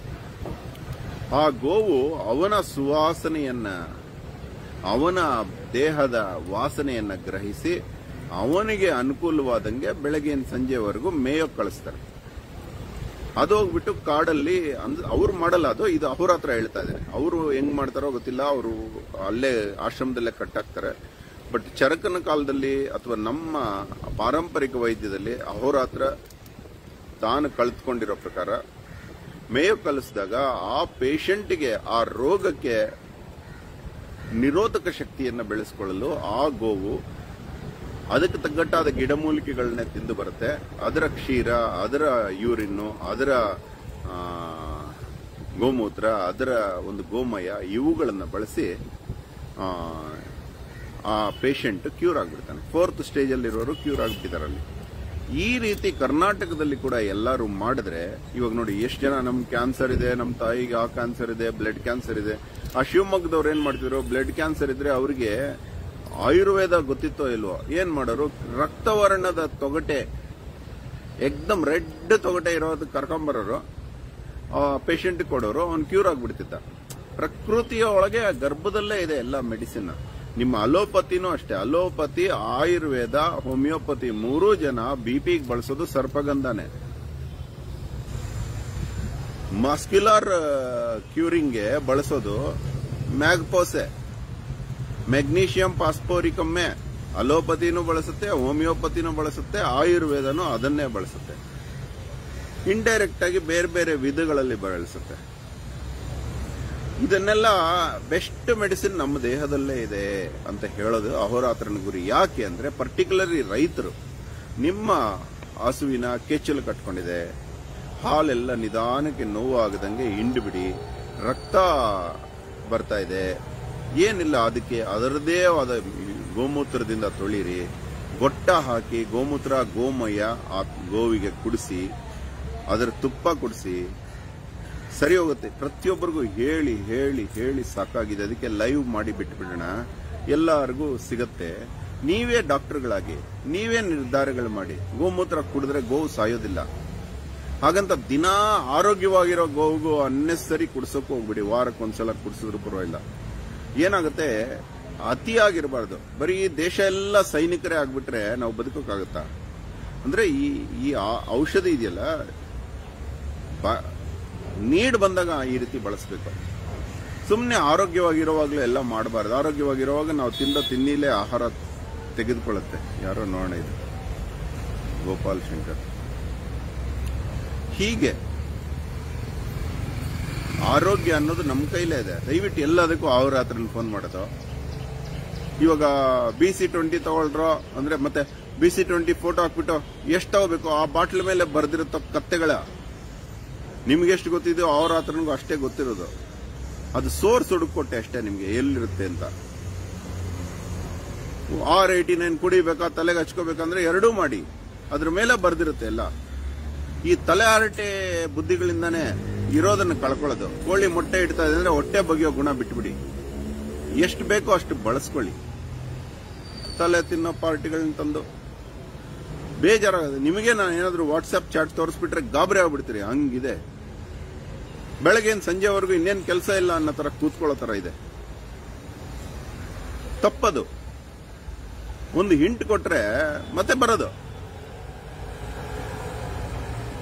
ಆ ಗೋವು ಅವನ ಸುವಾಸನೆಯನ್ನ, ಅವನ ದೇಹದ ವಾಸನೆಯನ್ನ ಗ್ರಹಿಸಿ ಅವನಿಗೆ ಅನುಕೂಲವಾದಂಗೆ ಬೆಳಗಿನ ಸಂಜೆವರೆಗೂ ಮೇಯೋಕ್ ಕಳಿಸ್ತಾರೆ. ಅದು ಹೋಗ್ಬಿಟ್ಟು ಕಾಡಲ್ಲಿ ಅಂದ್ರೆ ಅವ್ರು ಮಾಡಲ್ಲ ಅದು, ಇದು ಅವ್ರ ಹತ್ರ ಹೇಳ್ತಾ ಇದ್ದಾರೆ. ಅವರು ಹೆಂಗ್ ಮಾಡ್ತಾರೋ ಗೊತ್ತಿಲ್ಲ, ಅವರು ಅಲ್ಲೇ ಆಶ್ರಮದಲ್ಲೇ ಕಟ್ಟಾಕ್ತಾರೆ. ಬಟ್ ಚರಕನ ಕಾಲದಲ್ಲಿ ಅಥವಾ ನಮ್ಮ ಪಾರಂಪರಿಕ ವೈದ್ಯದಲ್ಲಿ ಅಹೋರಾತ್ರ ತಾನು ಕಳೆದುಕೊಂಡಿರೋ ಪ್ರಕಾರ ಮೇಯೋ ಕಲಿಸಿದಾಗ ಆ ಪೇಷಂಟ್ಗೆ ಆ ರೋಗಕ್ಕೆ ನಿರೋಧಕ ಶಕ್ತಿಯನ್ನು ಬೆಳೆಸಿಕೊಳ್ಳಲು ಆ ಗೋವು ಅದಕ್ಕೆ ತಗ್ಗಟ್ಟಾದ ಗಿಡಮೂಲಿಕೆಗಳನ್ನೇ ತಿಂದು ಬರುತ್ತೆ. ಅದರ ಕ್ಷೀರ ಅದರ ಯೂರಿನ್ನು ಅದರ ಗೋಮೂತ್ರ ಅದರ ಒಂದು ಗೋಮಯ ಇವುಗಳನ್ನು ಬಳಸಿ ಆ, ಪೇಷಂಟ್ ಕ್ಯೂರ್ ಆಗಿಬಿಡ್ತಾನೆ. ಫೋರ್ತ್ ಸ್ಟೇಜಲ್ಲಿರೋರು ಕ್ಯೂರ್ ಆಗ್ಬಿಟ್ಟಿದ್ದಾರೆ ಅಲ್ಲಿ. ಈ ರೀತಿ ಕರ್ನಾಟಕದಲ್ಲಿ ಕೂಡ ಎಲ್ಲರೂ ಮಾಡಿದ್ರೆ ಇವಾಗ ನೋಡಿ ಎಷ್ಟು ಜನ ನಮ್ಮ ಕ್ಯಾನ್ಸರ್ ಇದೆ ನಮ್ಮ ತಾಯಿಗೆ ಆ ಕ್ಯಾನ್ಸರ್ ಇದೆ ಬ್ಲಡ್ ಕ್ಯಾನ್ಸರ್ ಇದೆ. ಆ ಶಿವಮೊಗ್ಗದವ್ರು ಏನು ಮಾಡ್ತಿದ್ರು? ಬ್ಲಡ್ ಕ್ಯಾನ್ಸರ್ ಇದ್ರೆ ಅವರಿಗೆ ಆಯುರ್ವೇದ ಗೊತ್ತಿತ್ತೋ ಇಲ್ವೋ, ಏನ್ ಮಾಡೋರು? ರಕ್ತವರ್ಣದ ತೊಗಟೆ, ಎಕ್ದಮ್ ರೆಡ್ ತೊಗಟೆ ಇರೋದು ಕರ್ಕೊಂಬರೋರು ಪೇಷಂಟ್ ಕೊಡೋರು, ಅವ್ನು ಕ್ಯೂರ್ ಆಗ್ಬಿಡ್ತಿದ್ದ. ಪ್ರಕೃತಿಯ ಒಳಗೆ ಗರ್ಭದಲ್ಲೇ ಇದೆ ಎಲ್ಲ ಮೆಡಿಸಿನ್ ನಿಮ್ಮ ಅಲೋಪತಿನೂ ಅಷ್ಟೇ. ಅಲೋಪತಿ, ಆಯುರ್ವೇದ, ಹೋಮಿಯೋಪತಿ ಮೂರೂ ಜನ ಬಿಪಿಗೆ ಬಳಸೋದು ಸರ್ಪಗಂಧನೇ. ಮಸ್ಕ್ಯುಲರ್ ಕ್ಯೂರಿಂಗ್ಗೆ ಬಳಸೋದು ಮ್ಯಾಗ್ಪೋಸೆ. ಮೆಗ್ನೀಷಿಯಂ ಪಾಸ್ಪೋರಿಕಮ್ಮೆ ಅಲೋಪತಿನೂ ಬಳಸುತ್ತೆ, ಹೋಮಿಯೋಪತಿನೂ ಬಳಸುತ್ತೆ, ಆಯುರ್ವೇದನೂ ಅದನ್ನೇ ಬಳಸುತ್ತೆ. ಇಂಡೈರೆಕ್ಟ್ ಆಗಿ ಬೇರೆ ಬೇರೆ ವಿಧಗಳಲ್ಲಿ ಬಳಸುತ್ತೆ. ಇದನ್ನೆಲ್ಲ ಬೆಸ್ಟ್ ಮೆಡಿಸಿನ್ ನಮ್ಮ ದೇಹದಲ್ಲೇ ಇದೆ ಅಂತ ಹೇಳೋದು ಅಹೋರಾತ್ರನ ಗುರಿ. ಯಾಕೆ ಅಂದ್ರೆ ಪರ್ಟಿಕ್ಯುಲರ್ಲಿ ರೈತರು ನಿಮ್ಮ ಹಸುವಿನ ಕೆಚ್ಚಲು ಕಟ್ಕೊಂಡಿದೆ. ಹಾಲೆಲ್ಲ ನಿಧಾನಕ್ಕೆ ನೋವು ಆಗದಂಗೆ ಹಿಂಡು ಬಿಡಿ, ರಕ್ತ ಬರ್ತಾ ಇದೆ. ಏನಿಲ್ಲ, ಅದಕ್ಕೆ ಅದರದೇ ಆದ ಗೋಮೂತ್ರದಿಂದ ತೊಳಿರಿ. ಗೊಟ್ಟ ಹಾಕಿ ಗೋಮೂತ್ರ, ಗೋಮಯ ಆ ಗೋವಿಗೆ ಕುಡಿಸಿ, ಅದರ ತುಪ್ಪ ಕುಡಿಸಿ, ಸರಿ ಹೋಗುತ್ತೆ. ಪ್ರತಿಯೊಬ್ಬರಿಗೂ ಹೇಳಿ ಹೇಳಿ ಹೇಳಿ ಸಾಕಾಗಿದೆ. ಅದಕ್ಕೆ ಲೈವ್ ಮಾಡಿ ಬಿಟ್ಬಿಡೋಣ. ಎಲ್ಲರಿಗೂ ಸಿಗತ್ತೆ. ನೀವೇ ಡಾಕ್ಟರ್ಗಳಾಗಿ, ನೀವೇ ನಿರ್ಧಾರಗಳು ಮಾಡಿ. ಗೋಮೂತ್ರ ಕುಡಿದ್ರೆ ಗೋವು ಸಾಯೋದಿಲ್ಲ. ಹಾಗಂತ ದಿನಾ ಆರೋಗ್ಯವಾಗಿರೋ ಗೋವಿಗೂ ಅನ್ನೆಸರಿ ಕುಡಿಸೋಕೆ ಹೋಗ್ಬಿಡಿ. ವಾರಕ್ಕೆ ಒಂದ್ಸಲ ಕುಡಿಸಿದ್ರು ಪರವಾಗಿಲ್ಲ. ಏನಾಗುತ್ತೆ? ಅತಿಯಾಗಿರಬಾರ್ದು. ಬರೀ ದೇಶ ಎಲ್ಲ ಸೈನಿಕರೇ ಆಗ್ಬಿಟ್ರೆ ನಾವು ಬದುಕೋಕ್ಕಾಗತ್ತಾ? ಅಂದ್ರೆ ಈ ಈ ಔಷಧಿ ಇದೆಯಲ್ಲ ನೀಡ್ ಬಂದಾಗ ಈ ರೀತಿ ಬಳಸಬೇಕು. ಸುಮ್ಮನೆ ಆರೋಗ್ಯವಾಗಿರುವಾಗಲೂ ಎಲ್ಲ ಮಾಡಬಾರ್ದು. ಆರೋಗ್ಯವಾಗಿರುವಾಗ ನಾವು ತಿಂದ ತಿನ್ನಿಲೇ ಆಹಾರ ತೆಗೆದುಕೊಳ್ಳುತ್ತೆ. ಯಾರೋ ನೋಡೋಣ ಇದು. ಗೋಪಾಲ್ ಶಂಕರ್. ಹೀಗೆ. ಆರೋಗ್ಯ ಅನ್ನೋದು ನಮ್ಮ ಕೈಲೇ ಇದೆ. ದಯವಿಟ್ಟು ಎಲ್ಲದಕ್ಕೂ ಅವ್ರ ಹತ್ರ ಫೋನ್ ಮಾಡೋದು. ಇವಾಗ ಬಿ ಸಿ ಟ್ವೆಂಟಿ ತಗೊಳ್ರೋ, ಅಂದ್ರೆ ಮತ್ತೆ ಬಿ ಸಿ ಟ್ವೆಂಟಿ ಫೋಟೋ ಹಾಕ್ಬಿಟ್ಟು ಎಷ್ಟು ತಗೋಬೇಕು ಆ ಬಾಟ್ಲ್ ಮೇಲೆ ಬರ್ದಿರುತ್ತೋ ಕತ್ತೆಗಳ. ನಿಮ್ಗೆ ಎಷ್ಟು ಗೊತ್ತಿದೆಯೋ ಅವ್ರ ಅಷ್ಟೇ ಗೊತ್ತಿರೋದು. ಅದು ಸೋರ್ಸ್ ಹುಡುಕೊಟ್ಟೆ ಅಷ್ಟೇ ನಿಮ್ಗೆ ಎಲ್ಲಿರುತ್ತೆ ಅಂತ. ಆರ್ ಏಯ್ಟಿ ನೈನ್ ಕುಡಿಬೇಕಾ, ತಲೆಗೆ ಹಚ್ಕೋಬೇಕಂದ್ರೆ ಎರಡೂ ಮಾಡಿ. ಅದ್ರ ಮೇಲೆ ಬರ್ದಿರುತ್ತೆ ಎಲ್ಲ. ಈ ತಲೆ ಹರಟೆ ಬುದ್ಧಿಗಳಿಂದಾನೇ ಇರೋದನ್ನ ಕಳ್ಕೊಳ್ಳೋದು. ಕೋಳಿ ಮೊಟ್ಟೆ ಇಡ್ತಾ ಇದೆ ಹೊಟ್ಟೆ ಬಗೆಯೋ ಗುಣ ಬಿಟ್ಬಿಡಿ. ಎಷ್ಟು ಬೇಕೋ ಅಷ್ಟು ಬಳಸ್ಕೊಳ್ಳಿ. ತಲೆ ತಿನ್ನೋ ಪಾರ್ಟಿಗಳನ್ನ ತಂದು. ಬೇಜಾರಾಗುತ್ತೆ ನಿಮಗೆ ನಾನು ಏನಾದರೂ ವಾಟ್ಸಪ್ ಚಾಟ್ ತೋರಿಸ್ಬಿಟ್ರೆ ಗಾಬರಿ ಆಗ್ಬಿಡ್ತೀರಿ. ಹಂಗಿದೆ. ಬೆಳಗ್ಗೆ ಸಂಜೆವರೆಗೂ ಇನ್ನೇನು ಕೆಲಸ ಇಲ್ಲ ಅನ್ನೋ ತರ ಕೂತ್ಕೊಳ್ಳೋ ತರ ಇದೆ. ತಪ್ಪದು. ಒಂದು ಹಿಂಟ್ ಕೊಟ್ರೆ ಮತ್ತೆ ಬರೋದು.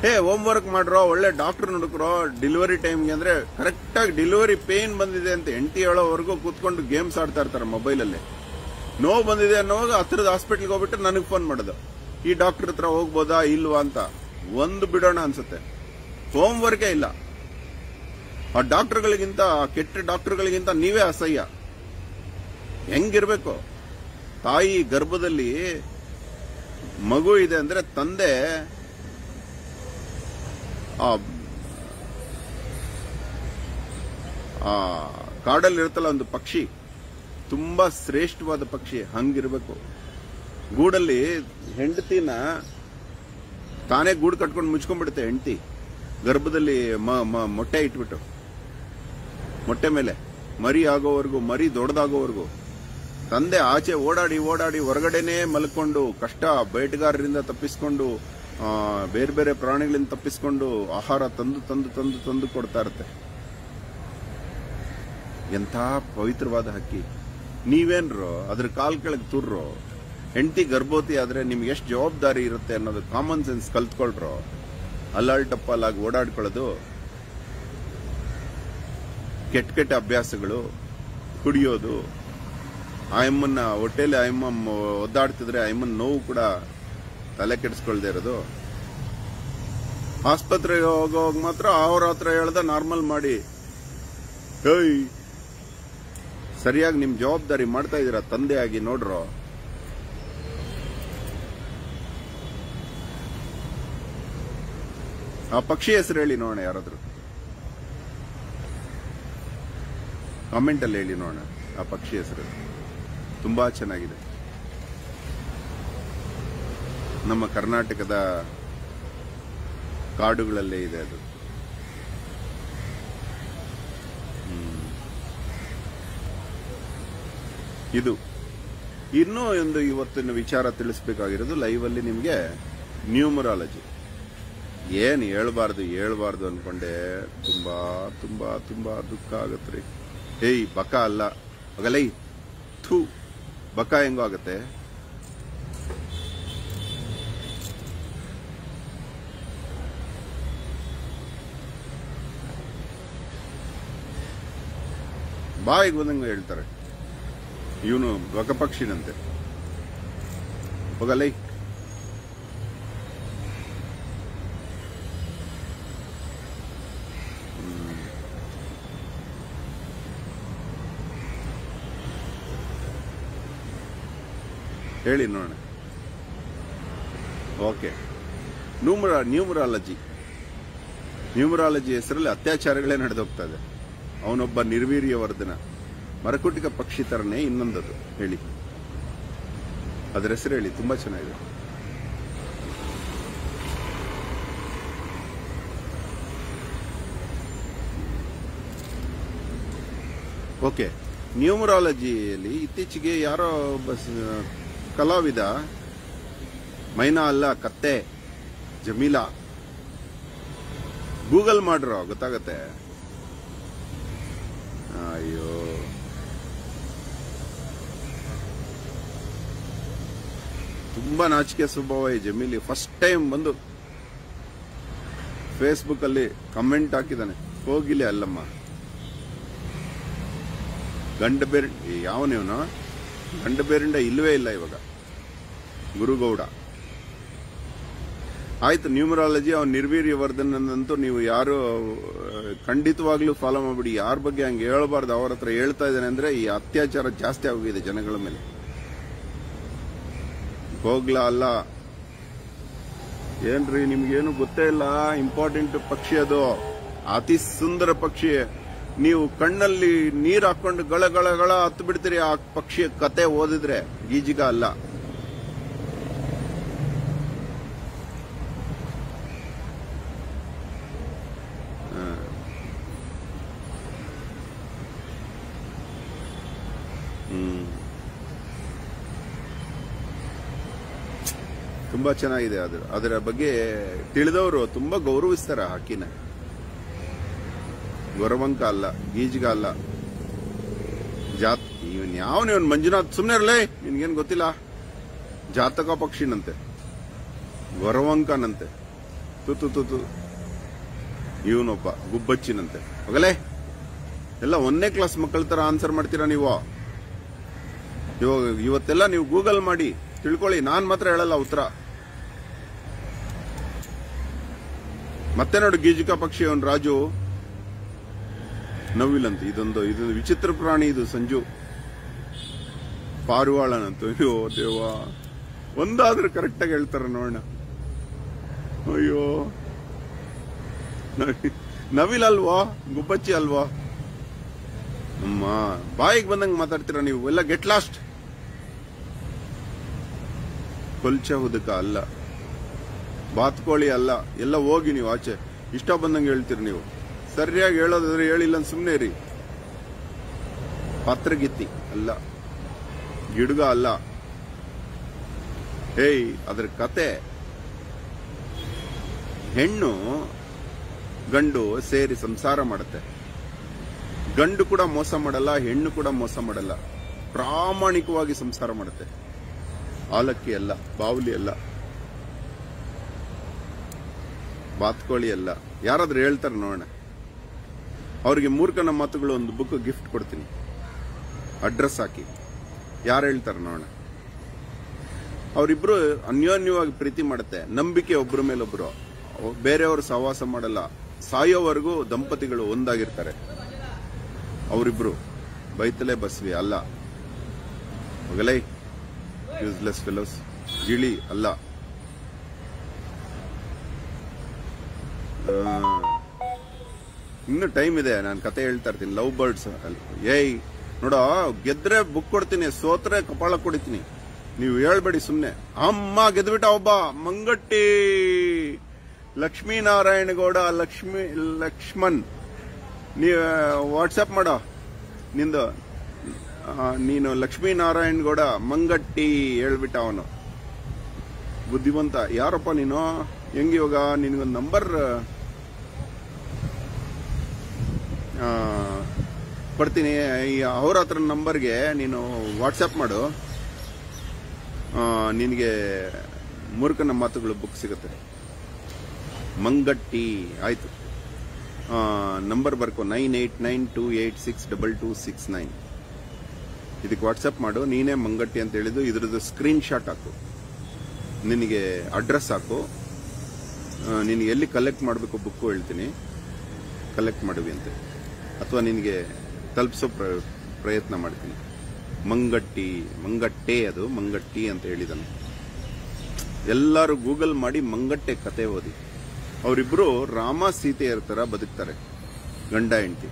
ಹೇ ಹೋಮ್ ವರ್ಕ್ ಮಾಡ್ರೋ, ಒಳ್ಳೆ ಡಾಕ್ಟರ್ ನೋಡ್ಕ್ರೋ ಡೆಲಿವರಿ ಟೈಮ್ಗೆ ಅಂದ್ರೆ ಕರೆಕ್ಟ್ ಆಗಿ ಡೆಲಿವರಿ ಪೇನ್ ಬಂದಿದೆ ಅಂತ ಎಂಟಿ ಹೇಳೋವರೆಗೂ ಕೂತ್ಕೊಂಡು ಗೇಮ್ಸ್ ಆಡ್ತಾ ಇರ್ತಾರೆ ಮೊಬೈಲಲ್ಲಿ ನೋವು ಬಂದಿದೆ ಅನ್ನೋವಾಗ ಹತ್ರದ ಹಾಸ್ಪಿಟ್ಲ್ಗೆ ಹೋಗ್ಬಿಟ್ಟು ನನಗೆ ಫೋನ್ ಮಾಡೋದು. ಈ ಡಾಕ್ಟರ್ ಹತ್ರ ಹೋಗ್ಬೋದಾ, ಇಲ್ವಾ ಅಂತ ಒಂದು ಬಿಡೋಣ ಅನ್ಸುತ್ತೆ. ಹೋಮ್ ವರ್ಕೇ ಇಲ್ಲ. ಆ ಡಾಕ್ಟರ್ಗಳಿಗಿಂತ ಕೆಟ್ಟ ಡಾಕ್ಟರ್ಗಳಿಗಿಂತ ನೀವೇ ಅಸಹ್ಯ. ಹೆಂಗಿರ್ಬೇಕು? ತಾಯಿ ಗರ್ಭದಲ್ಲಿ ಮಗು ಇದೆ ಅಂದ್ರೆ ತಂದೆ ಕಾಡಲ್ಲಿ ಇರುತ್ತಲ್ಲ ಒಂದು ಪಕ್ಷಿ ತುಂಬಾ ಶ್ರೇಷ್ಠವಾದ ಪಕ್ಷಿ ಹಂಗಿರ್ಬೇಕು. ಗೂಡಲ್ಲಿ ಹೆಂಡತಿನ ತಾನೇ ಗೂಡು ಕಟ್ಕೊಂಡು ಮುಚ್ಕೊಂಡ್ಬಿಡುತ್ತೆ ಹೆಂಡತಿ. ಗರ್ಭದಲ್ಲಿ ಮೊಟ್ಟೆ ಇಟ್ಬಿಟ್ಟು. ಮೊಟ್ಟೆ ಮೇಲೆ ಮರಿ ಆಗೋವರೆಗೂ ಮರಿ ದೊಡ್ಡದಾಗೋವರೆಗೂ ತಂದೆ ಆಚೆ ಓಡಾಡಿ ಓಡಾಡಿ ಹೊರಗಡೆನೇ ಮಲ್ಕೊಂಡು ಕಷ್ಟ ಬೇಟೆಗಾರರಿಂದ ತಪ್ಪಿಸ್ಕೊಂಡು ಆ, ಬೇರೆ ಬೇರೆ ಪ್ರಾಣಿಗಳಿಂದ ತಪ್ಪಿಸ್ಕೊಂಡು ಆಹಾರ ತಂದು ತಂದು ತಂದು ತಂದು ಕೊಡ್ತಾ ಇರುತ್ತೆ. ಎಂಥ ಪವಿತ್ರವಾದ ಹಕ್ಕಿ. ನೀವೇನ್ರೋ, ಅದ್ರ ಕಾಲ್ ಕೆಳಗೆ ತುರ್ರೋ, ಹೆಂಡತಿ ಗರ್ಭವತಿ ಆದರೆ ನಿಮ್ಗೆ ಎಷ್ಟು ಜವಾಬ್ದಾರಿ ಇರುತ್ತೆ ಅನ್ನೋದು ಕಾಮನ್ ಸೆನ್ಸ್ ಕಲ್ತ್ಕೊಳ್ರೋ, ಅಲ್ಲಾಳ್ ಟಪ್ಪಲ್ಲಾಗಿ ಓಡಾಡ್ಕೊಳ್ಳೋದು ಕೆಟ್ಟ ಕೆಟ್ಟ ಅಭ್ಯಾಸಗಳು, ಕುಡಿಯೋದು, ಆಯಮ್ಮನ್ನ, ಹೊಟ್ಟೆಲಿ ಆಯಮ್ಮ ಒದ್ದಾಡ್ತಿದ್ರೆ ಆಯಮ್ಮನ ನೋವು ಕೂಡ ತಲೆ ಕೆಡಿಸ್ಕೊಳ್ದೇ ಇರೋದು. ಆಸ್ಪತ್ರೆಗೆ ಹೋಗೋವಾಗ ಮಾತ್ರ ಅವ್ರ ಹತ್ರ ಹೇಳ್ದೆ ನಾರ್ಮಲ್ ಮಾಡಿ. ಹೇಯ್ ಸರಿಯಾಗಿ ನಿಮ್ ಜವಾಬ್ದಾರಿ ಮಾಡ್ತಾ ಇದ್ದೀರಾ ತಂದೆ ಆಗಿ ನೋಡ್ರೋ? ಆ ಪಕ್ಷಿ ಹೆಸರು ಹೇಳಿ ನೋಡೋಣ ಯಾರಾದರೂ. ಕಾಮೆಂಟ್ ಅಲ್ಲಿ ಹೇಳಿ ನೋಡೋಣ ಆ ಪಕ್ಷಿ ಹೆಸರು. ತುಂಬಾ ಚೆನ್ನಾಗಿದೆ. ನಮ್ಮ ಕರ್ನಾಟಕದ ಕಾಡುಗಳಲ್ಲೇ ಇದೆ ಅದು. ಇದು. ಇನ್ನೂ ಒಂದು ಇವತ್ತಿನ ವಿಚಾರ ತಿಳಿಸ್ಬೇಕಾಗಿರೋದು ಲೈವ್ ಅಲ್ಲಿ ನಿಮಗೆ ನ್ಯೂಮರಾಲಜಿ. ಏನು ಹೇಳ್ಬಾರ್ದು ಹೇಳ್ಬಾರ್ದು ಅನ್ಕೊಂಡೆ ತುಂಬಾ ತುಂಬಾ ತುಂಬಾ ದುಃಖ ಆಗತ್ರಿ ಏಯ್ ಬಕ ಅಲ್ಲ. ಅಗಲೈ. ಥೂ. ಬಕ ಹೆಂಗೋ ಆಗತ್ತೆ. ಬಾಯಿಗೆ ಬಂದಂಗೆ ಹೇಳ್ತಾರೆ. ಇವನು ಬಕಪಕ್ಷಿನಂತೆ ಹೋಗಲೈ. ಹೇಳಿ ನೋಡೋಣ. ಓಕೆ. ನ್ಯೂಮರ, ನ್ಯೂಮರಾಲಜಿ. ನ್ಯೂಮರಾಲಜಿ ಹೆಸರಲ್ಲಿ ಅತ್ಯಾಚಾರಗಳೇ ನಡೆದೋಗ್ತಾ ಇದೆ. ಅವನೊಬ್ಬ ನಿರ್ವೀರ್ಯ ವರ್ಧನ ಮರಕುಟಿಕ ಪಕ್ಷಿ ತರನೇ ಇನ್ನೊಂದದು. ಹೇಳಿ. ಅದರ ಹೆಸರು ಹೇಳಿ, ತುಂಬಾ ಚೆನ್ನಾಗಿದೆ. ಓಕೆ. ನ್ಯೂಮರಾಲಜಿಯಲ್ಲಿ ಇತ್ತೀಚೆಗೆ ಯಾರೋ ಒಬ್ಬ ಕಲಾವಿದ, ಮೈನಾ ಅಲ್ಲ, ಕತ್ತೆ, ಜಮೀಲಾ, ಗೂಗಲ್ ಮಾಡ್ರೋ, ಗೊತ್ತಾಗತ್ತೆ? ಅಯ್ಯೋ ತುಂಬಾ ನಾಚಿಕೆ ಸ್ವಭಾವ ಈ ಜಮೀಲಿ. ಫಸ್ಟ್ ಟೈಮ್ ಬಂದು ಫೇಸ್ಬುಕ್ ಅಲ್ಲಿ ಕಮೆಂಟ್ ಹಾಕಿದಾನೆ ಹೋಗಿಲಿ ಅಲ್ಲಮ್ಮ. ಗಂಡ ಬೇರೆ ಯಾವನಿವನು ಗಂಡ ಬೇರಿಂಡ ಇಲ್ವೇ ಇಲ್ಲ ಇವಾಗ. ಗುರುಗೌಡ. ಆಯ್ತು ನ್ಯೂಮರಾಲಜಿ ಅವ್ನು ನಿರ್ವೀರ್ಯವರ್ಧನ್ ಅಂತೂ ನೀವು ಯಾರು ಖಂಡಿತವಾಗ್ಲೂ ಫಾಲೋ ಮಾಡ್ಬಿಡಿ. ಯಾರ ಬಗ್ಗೆ ಹಂಗೆ ಹೇಳಬಾರ್ದು, ಅವ್ರ ಹತ್ರ ಹೇಳ್ತಾ ಇದ್ದಾನೆ ಅಂದ್ರೆ ಈ ಅತ್ಯಾಚಾರ ಜಾಸ್ತಿ ಆಗಿದೆ ಜನಗಳ ಮೇಲೆ. ಹೋಗ್ಲಾ ಅಲ್ಲ. ಏನ್ರಿ, ನಿಮ್ಗೇನು ಗೊತ್ತೇ ಇಲ್ಲ? ಇಂಪಾರ್ಟೆಂಟ್ ಪಕ್ಷಿ ಅದು. ಅತಿ ಸುಂದರ ಪಕ್ಷಿ. ನೀವು ಕಣ್ಣಲ್ಲಿ ನೀರ್ ಹಾಕೊಂಡು ಗಳ ಗಳ ಹತ್ತು ಬಿಡ್ತೀರಿ ಆ ಪಕ್ಷಿಯ ಕತೆ ಓದಿದ್ರೆ. ಗೀಜಿಗ ಅಲ್ಲ. ತುಂಬಾ ಚೆನ್ನಾಗಿದೆ ಅದರ ಅದರ ಬಗ್ಗೆ ತಿಳಿದವರು ತುಂಬಾ ಗೌರವಿಸ್ತಾರ ಹಕ್ಕಿನ. ಗೊರವಂಕ ಅಲ್ಲ, ಗೀಜ್ಗ ಅಲ್ಲ. ಜಾತ್, ಇವನ್ ಯಾವನ್ ಇವನ್ ಮಂಜುನಾಥ್ ಸುಮ್ನೆ ಇರಲೇ, ನಿನ್ಗೇನ್ ಗೊತ್ತಿಲ್ಲ? ಜಾತಕ ಪಕ್ಷಿನಂತೆ. ಗೊರವಂಕನಂತೆ. ತುತ್ತು ತುತು ಇವನೊಬ್ಬ ಗುಬ್ಬಚ್ಚಿನಂತೆ. ಹೋಗಲೇ ಎಲ್ಲ ಒಂದನೇ ಕ್ಲಾಸ್ ಮಕ್ಕಳ ತರ ಆನ್ಸರ್ ಮಾಡ್ತೀರಾ ನೀವು? ಇವಾಗ ಇವತ್ತೆಲ್ಲ ನೀವು ಗೂಗಲ್ ಮಾಡಿ ತಿಳ್ಕೊಳ್ಳಿ, ನಾನ್ ಮಾತ್ರ ಹೇಳಲ್ಲ ಉತ್ತರ. ಮತ್ತೆ ನೋಡು, ಗೀಜಿಕ ಪಕ್ಷಿ ಅವನ್ ರಾಜು. ನವಿಲಂತ, ಇದೊಂದು ಇದೊಂದು ವಿಚಿತ್ರ ಪ್ರಾಣಿ ಇದು, ಸಂಜು. ಪಾರಿವಾಳನಂತ. ಅಯ್ಯೋ ದೇವ ಒಂದಾದ್ರೂ ಕರೆಕ್ಟ್ ಆಗಿ ಹೇಳ್ತಾರ ನೋಡೋಣ. ಅಯ್ಯೋ. ನವಿ- ನವಿಲ್ ಅಲ್ವಾ? ಗುಬ್ಬಚ್ಚಿ ಅಲ್ವಾ? ಅಮ್ಮ, ಬಾಯಿಗೆ ಬಂದಂಗೆ ಮಾತಾಡ್ತೀರಾ ನೀವು? ಎಲ್ಲ ಗೆಟ್ ಲಾಸ್ಟ್. ಕೊಲ್ಚ ಹುದಕ ಅಲ್ಲ. ಬಾತ್ಕೋಳಿ ಅಲ್ಲ, ಎಲ್ಲ ಹೋಗಿ ನೀವು ಆಚೆ. ಇಷ್ಟ ಬಂದಂಗೆ ಹೇಳ್ತೀರಿ ನೀವು. ಸರಿಯಾಗಿ ಹೇಳೋದಾದ್ರೆ ಹೇಳಿಲ್ಲ ಸುಮ್ಮನೆ ರೀ ಪತ್ರಗಿತ್ತಿ ಅಲ್ಲ, ಗಿಡುಗ ಅಲ್ಲ. ಏಯ್, ಅದ್ರ ಕತೆ. ಹೆಣ್ಣು ಗಂಡು ಸೇರಿ ಸಂಸಾರ ಮಾಡುತ್ತೆ. ಗಂಡು ಕೂಡ ಮೋಸ ಮಾಡಲ್ಲ, ಹೆಣ್ಣು ಕೂಡ ಮೋಸ ಮಾಡಲ್ಲ. ಪ್ರಾಮಾಣಿಕವಾಗಿ ಸಂಸಾರ ಮಾಡುತ್ತೆ. ಆಲಕ್ಕಿ ಅಲ್ಲ, ಬಾವುಲಿ ಅಲ್ಲ. ಬಾತ್ಕೋಳಿ ಎಲ್ಲ ಯಾರಾದ್ರೂ ಹೇಳ್ತಾರೆ ನೋಡೋಣ. ಅವ್ರಿಗೆ ಮೂರ್ಖನ ಮಾತುಗಳು ಒಂದು ಬುಕ್ ಗಿಫ್ಟ್ ಕೊಡ್ತೀನಿ. ಅಡ್ರೆಸ್ ಹಾಕಿ. ಯಾರು ಹೇಳ್ತಾರೆ ನೋಡೋಣ. ಅವರಿಬ್ರು ಅನ್ಯೋನ್ಯವಾಗಿ ಪ್ರೀತಿ ಮಾಡುತ್ತೆ. ನಂಬಿಕೆ ಒಬ್ಬರ ಮೇಲೊಬ್ರು. ಬೇರೆಯವರು ಸಹವಾಸ ಮಾಡಲ್ಲ. ಸಾಯೋವರೆಗೂ ದಂಪತಿಗಳು ಒಂದಾಗಿರ್ತಾರೆ. ಅವರಿಬ್ರು. ಬೈತಲೆ ಬಸ್ವಿ, ಅಲ್ಲ. ಯೂಸ್ಲೆಸ್ ಫೆಲೋಸ್ ಗಿಳಿ, ಅಲ್ಲ. ಇನ್ನು ಟೈಮ್ ಇದೆ, ನಾನು ಕತೆ ಹೇಳ್ತಾ ಇರ್ತೀನಿ. ಲವ್ ಬರ್ಡ್ಸ್ ಏಯ್, ನೋಡೋ, ಗೆದ್ರೆ ಬುಕ್ ಕೊಡ್ತೀನಿ, ಸೋತ್ರೆ ಕಪಾಳ ಕೊಡಿತೀನಿ. ನೀವು ಹೇಳ್ಬೇಡಿ ಸುಮ್ನೆ. ಅಮ್ಮ, ಗೆದ್ಬಿಟ್ಟ ಒಬ್ಬ, ಮಂಗಟ್ಟಿ. ಲಕ್ಷ್ಮೀನಾರಾಯಣ ಗೌಡ ಲಕ್ಷ್ಮಿ, ಲಕ್ಷ್ಮಣ್. ನೀ ವಾಟ್ಸಪ್ ಮಾಡೋ. ನಿಂದು ನೀನು ಲಕ್ಷ್ಮೀನಾರಾಯಣ್ ಗೌಡ ಮಂಗಟ್ಟಿ ಹೇಳ್ಬಿಟ್ಟ ಅವನು. ಬುದ್ಧಿವಂತ. ಯಾರಪ್ಪ ನೀನು? ಹೆಂಗ್ ಇವಾಗ ನಿನಗೊಂದು ನಂಬರ್ ಕೊಡ್ತೀನಿ. ಈ ಅವ್ರ ಹತ್ರ ನಂಬರ್ಗೆ ನೀನು ವಾಟ್ಸಪ್ ಮಾಡು. ನಿನಗೆ ಮೂರ್ಖನ ಮಾತುಗಳು ಬುಕ್ ಸಿಗುತ್ತೆ. ಮಂಗಟ್ಟಿ, ಆಯಿತು. Number ಬರ್ಕೊ nine eight nine two eight six double two six nine. ಇದಕ್ಕೆ ವಾಟ್ಸಪ್ ಮಾಡು. ನೀನೇ ಮಂಗಟ್ಟಿ ಅಂತ ಹೇಳಿದ್ದು ಇದ್ರದ್ದು ಸ್ಕ್ರೀನ್ ಶಾಟ್ ಹಾಕು. ನಿನಗೆ ಅಡ್ರೆಸ್ ಹಾಕು. ನೀನು ಎಲ್ಲಿ ಕಲೆಕ್ಟ್ ಮಾಡಬೇಕು ಬುಕ್ಕು ಹೇಳ್ತೀನಿ. ಕಲೆಕ್ಟ್ ಮಾಡುವಿ ಅಂತೆ. ಅಥವಾ ನಿನಗೆ ತಲುಪಿಸೋ ಪ್ರ, ಪ್ರಯತ್ನ ಮಾಡ್ತೀನಿ. ಮಂಗಟ್ಟಿ, ಮಂಗಟ್ಟೆ ಅದು, ಮಂಗಟ್ಟಿ ಅಂತ ಹೇಳಿದನು. ಎಲ್ಲರೂ ಗೂಗಲ್ ಮಾಡಿ ಮಂಗಟ್ಟೆ ಕತೆ ಓದಿ. ಅವರಿಬ್ಬರು ರಾಮ ಸೀತೆಯರ ಥರ ಬದುಕ್ತಾರೆ, ಗಂಡ, ಹೆಂಡತಿ.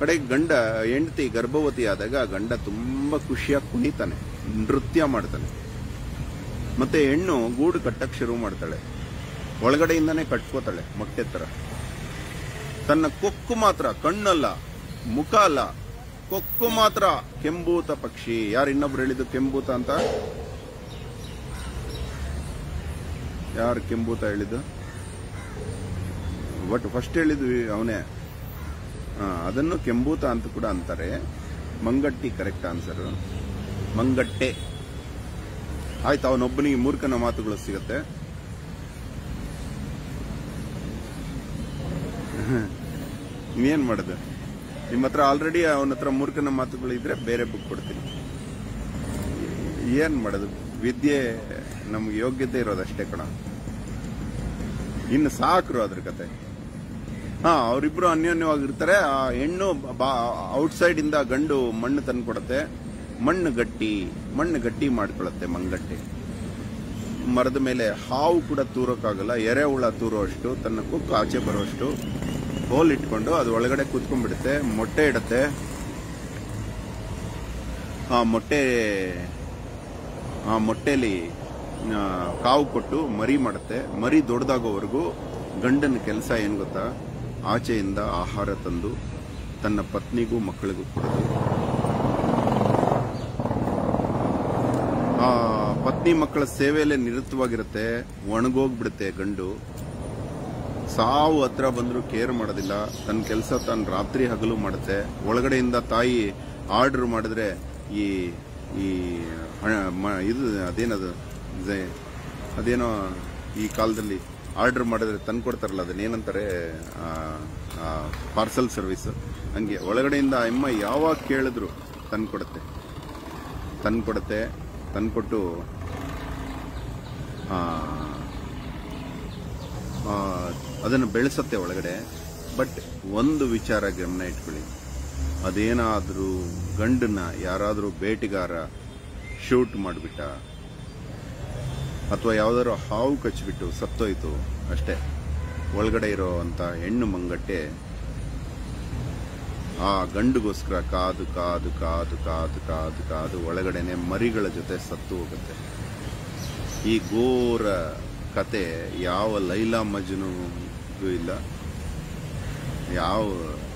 ಕಡೆ ಗಂಡ, ಹೆಂಡತಿ ಗರ್ಭವತಿ ಆದಾಗ ಗಂಡ ತುಂಬ ಖುಷಿಯಾಗಿ ಕುಣಿತಾನೆ, ನೃತ್ಯ ಮಾಡ್ತಾನೆ. ಮತ್ತೆ ಹೆಣ್ಣು ಗೂಡು ಕಟ್ಟಕ್ಕೆ ಶುರು ಮಾಡ್ತಾಳೆ. ಒಳಗಡೆಯಿಂದನೇ ಕಟ್ಕೋತಾಳೆ, ಮೊಟ್ಟೆ ತರ. ತನ್ನ ಕೊಕ್ಕು ಮಾತ್ರ, ಕಣ್ಣಲ್ಲ, ಮುಖ ಅಲ್ಲ. ಕೊಕ್ಕು ಮಾತ್ರ ಕೆಂಬೂತ ಪಕ್ಷಿ. ಯಾರು ಇನ್ನೊಬ್ರು ಹೇಳಿದ್ದು ಕೆಂಬೂತ ಅಂತ? ಯಾರು ಕೆಂಬೂತ ಹೇಳಿದ್ದು? ಬಟ್ ಫಸ್ಟ್ ಹೇಳಿದ್ವಿ ಅವನೇ. ಅದನ್ನು ಕೆಂಬೂತ ಅಂತ ಕೂಡ ಅಂತಾರೆ. ಮಂಗಟ್ಟಿ ಕರೆಕ್ಟ್ ಆನ್ಸರ್ ಮಂಗಟ್ಟೆ. ಆಯ್ತು, ಅವನೊಬ್ಬನಿಗೆ ಮೂರ್ಖನ ಮಾತುಗಳು ಸಿಗತ್ತೆ. ಇನ್ನೇನ್ ಮಾಡೋದು? ನಿಮ್ಮ ಹತ್ರ ಆಲ್ರೆಡಿ ಅವನ ಹತ್ರ ಮೂರ್ಖನ ಮಾತುಗಳು ಇದ್ರೆ ಬೇರೆ ಬುಕ್ ಕೊಡ್ತೀನಿ. ಏನ್ ಮಾಡೋದು? ವಿದ್ಯೆ ನಮ್ಗೆ ಯೋಗ್ಯತೆ ಇರೋದಷ್ಟೇ ಕಣ. ಇನ್ನು ಸಾಕರು ಅದ್ರ ಕತೆ. ಹಾ, ಅವರಿಬ್ರು ಅನ್ಯೋನ್ಯವಾಗಿರ್ತಾರೆ. ಆ ಹೆಣ್ಣು ಔಟ್ಸೈಡ್ ಇಂದ ಗಂಡು ಮಣ್ಣು ತಂದ್ಕೊಡತ್ತೆ. ಮಣ್ಣು ಗಟ್ಟಿ ಮಣ್ಣು ಗಟ್ಟಿ ಮಾಡ್ಕೊಳತ್ತೆ ಮಂಗಟ್ಟಿ. ಮರದ ಮೇಲೆ ಹಾವು ಕೂಡ ತೂರೋಕ್ಕಾಗಲ್ಲ. ಎರೆಹುಳ ತೂರೋಷ್ಟು ತನ್ನ ಕುಕ್ಕು ಆಚೆ ಬರೋಷ್ಟು ಹೋಲ್ ಇಟ್ಕೊಂಡು ಅದು ಒಳಗಡೆ ಕೂತ್ಕೊಂಡ್ಬಿಡುತ್ತೆ, ಮೊಟ್ಟೆ ಇಡತ್ತೆ. ಆ ಮೊಟ್ಟೆ, ಆ ಮೊಟ್ಟೆಲಿ ಕಾವು ಕೊಟ್ಟು ಮರಿ ಮಾಡುತ್ತೆ. ಮರಿ ದೊಡ್ಡದಾಗೋವರೆಗೂ ಗಂಡನ ಕೆಲಸ ಏನು ಗೊತ್ತಾ? ಆಚೆಯಿಂದ ಆಹಾರ ತಂದು ತನ್ನ ಪತ್ನಿಗೂ ಮಕ್ಕಳಿಗೂ ಕೊಡೋದು. ಆ ಪತ್ನಿ ಮಕ್ಕಳ ಸೇವೆಯಲ್ಲೇ ನಿರತವಾಗಿರುತ್ತೆ, ಒಣಗೋಗ್ಬಿಡುತ್ತೆ ಗಂಡು. ಸಾವು ಹತ್ರ ಬಂದ್ರು ಕೇರ್ ಮಾಡೋದಿಲ್ಲ. ತನ್ನ ಕೆಲಸ ತಾನು ರಾತ್ರಿ ಹಗಲು ಮಾಡುತ್ತೆ. ಒಳಗಡೆಯಿಂದ ತಾಯಿ ಆರ್ಡರ್ ಮಾಡಿದ್ರೆ ಈ ಈ ಇದು ಅದೇನದು ಅದೇನೋ ಈ ಕಾಲದಲ್ಲಿ ಆರ್ಡರ್ ಮಾಡಿದ್ರೆ ತಂದು ಕೊಡ್ತಾರಲ್ಲ ಅದನ್ನೇನಂತಾರೆ ಪಾರ್ಸಲ್ ಸರ್ವಿಸ್ ಹಂಗೆ ಒಳಗಡೆಯಿಂದ ಅಮ್ಮ ಯಾವಾಗ ಕೇಳಿದ್ರು ತಂದು ಕೊಡುತ್ತೆ. ತಂದು ಕೊಡುತ್ತೆ ತಂದ್ಕೊಟ್ಟು ಆ, ಅದನ್ನು ಬೆಳೆಸತ್ತೆ ಒಳಗಡೆ. ಬಟ್ ಒಂದು ವಿಚಾರ ಗಮನ ಇಟ್ಕೊಳ್ಳಿ. ಅದೇನಾದರೂ ಗಂಡನ್ನ ಯಾರಾದರೂ ಬೇಟೆಗಾರ ಶೂಟ್ ಮಾಡಿಬಿಟ್ಟ, ಅಥವಾ ಯಾವುದಾದ್ರು ಹಾವು ಕಚ್ಚಿಬಿಟ್ಟು ಸತ್ತೋಯ್ತು ಅಷ್ಟೇ, ಒಳಗಡೆ ಇರೋವಂತ ಹೆಣ್ಣು ಮಂಗಟ್ಟೆ, ಆ ಗಂಡುಗೋಸ್ಕರ ಕಾದು ಕಾದು ಕಾದು ಕಾದು ಕಾದು ಕಾದು ಒಳಗಡೆನೆ ಮರಿಗಳ ಜೊತೆ ಸತ್ತು ಹೋಗುತ್ತೆ. ಈ ಘೋರ ಕತೆ ಯಾವ ಲೈಲಾ ಮಜ್ನುಗೂ ಇಲ್ಲ. ಯಾವ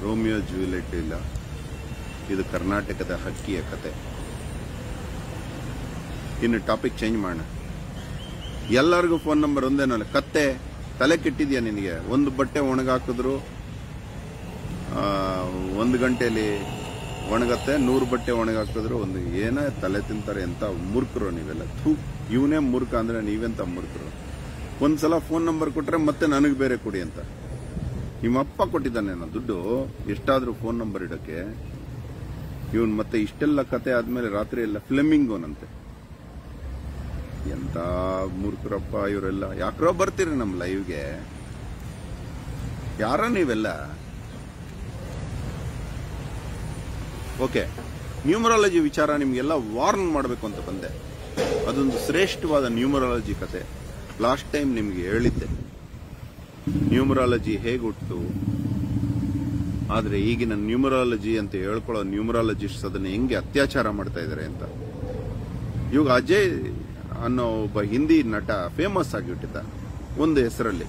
ರೋಮಿಯೋ ಜೂಲಿಯಟ್ ಇಲ್ಲ. ಇದು ಕರ್ನಾಟಕದ ಹಕ್ಕಿಯ ಕತೆ. ಇನ್ನು ಟಾಪಿಕ್ ಚೇಂಜ್ ಮಾಡೋಣ. ಎಲ್ಲರಿಗೂ ಫೋನ್ ನಂಬರ್ ಒಂದೇನಲ್ಲ ಕತ್ತೆ, ತಲೆ ಕೆಟ್ಟಿದ್ಯಾ ನಿನಗೆ? ಒಂದು ಬಟ್ಟೆ ಒಣಗಾಕಿದ್ರು ಒಂದು ಗಂಟೆಯಲ್ಲಿ ಒಣಗತ್ತೆ, ನೂರು ಬಟ್ಟೆ ಒಣಗಾಕಿದ್ರು, ಒಂದು ಏನೇ ತಲೆ ತಿಂತಾರೆ ಎಂತ ಮೂರ್ಖರು ನೀವೆಲ್ಲ. ಥೂ, ಇವನೇ ಮೂರ್ಖ ಅಂದ್ರೆ ನೀವೆಂತ ಮೂರ್ಖರು? ಒಂದ್ಸಲ ಫೋನ್ ನಂಬರ್ ಕೊಟ್ರೆ ಮತ್ತೆ ನನಗೆ ಬೇರೆ ಕೊಡಿ ಅಂತ. ನಿಮ್ಮಪ್ಪ ಕೊಟ್ಟಿದ್ದಾನೆ ನಾನು ದುಡ್ಡು. ಎಷ್ಟಾದ್ರೂ ಫೋನ್ ನಂಬರ್ ಇಡಕ್ಕೆ. ಇವನ್ ಮತ್ತೆ ಇಷ್ಟೆಲ್ಲ ಕತೆ ಆದ್ಮೇಲೆ ರಾತ್ರಿ ಎಲ್ಲ ಫ್ಲೆಮಿಂಗೋನಂತೆ. ಎಂತ ಮೂರ್ಖರಪ್ಪ ಇವರೆಲ್ಲ. ಯಾಕ್ರೋ ಬರ್ತೀರಿ ನಮ್ ಲೈವ್ಗೆ. ಯಾರ ನೀವೆಲ್ಲ? ಓಕೆ, ನ್ಯೂಮರಾಲಜಿ ವಿಚಾರ ನಿಮ್ಗೆಲ್ಲ ವಾರ್ನ್ ಮಾಡಬೇಕು ಅಂತ ಬಂದೆ. ಅದೊಂದು ಶ್ರೇಷ್ಠವಾದ ನ್ಯೂಮರಾಲಜಿ ಕತೆ. ಲಾಸ್ಟ್ ಟೈಮ್ ನಿಮಗೆ ಹೇಳಿದ್ದೆ. ನ್ಯೂಮರಾಲಜಿ ಹೇಗುಟ್ಟು ಆದರೆ ಈಗಿನ ನ್ಯೂಮರಾಲಜಿ ಅಂತ ಹೇಳ್ಕೊಳ್ಳೋ ನ್ಯೂಮರಾಲಜಿಸ್ಟ್ ಅದನ್ನು ಹೆಂಗೆ ಅತ್ಯಾಚಾರ ಮಾಡ್ತಾ ಇದ್ದಾರೆ ಅಂತ. ಇವಾಗ ಅಜಯ್ ಅನ್ನೋ ಒಬ್ಬ ಹಿಂದಿ ನಟ ಫೇಮಸ್ ಆಗಿಬಿಟ್ಟಿದ್ದ. ಒಂದು ಹೆಸರಲ್ಲಿ.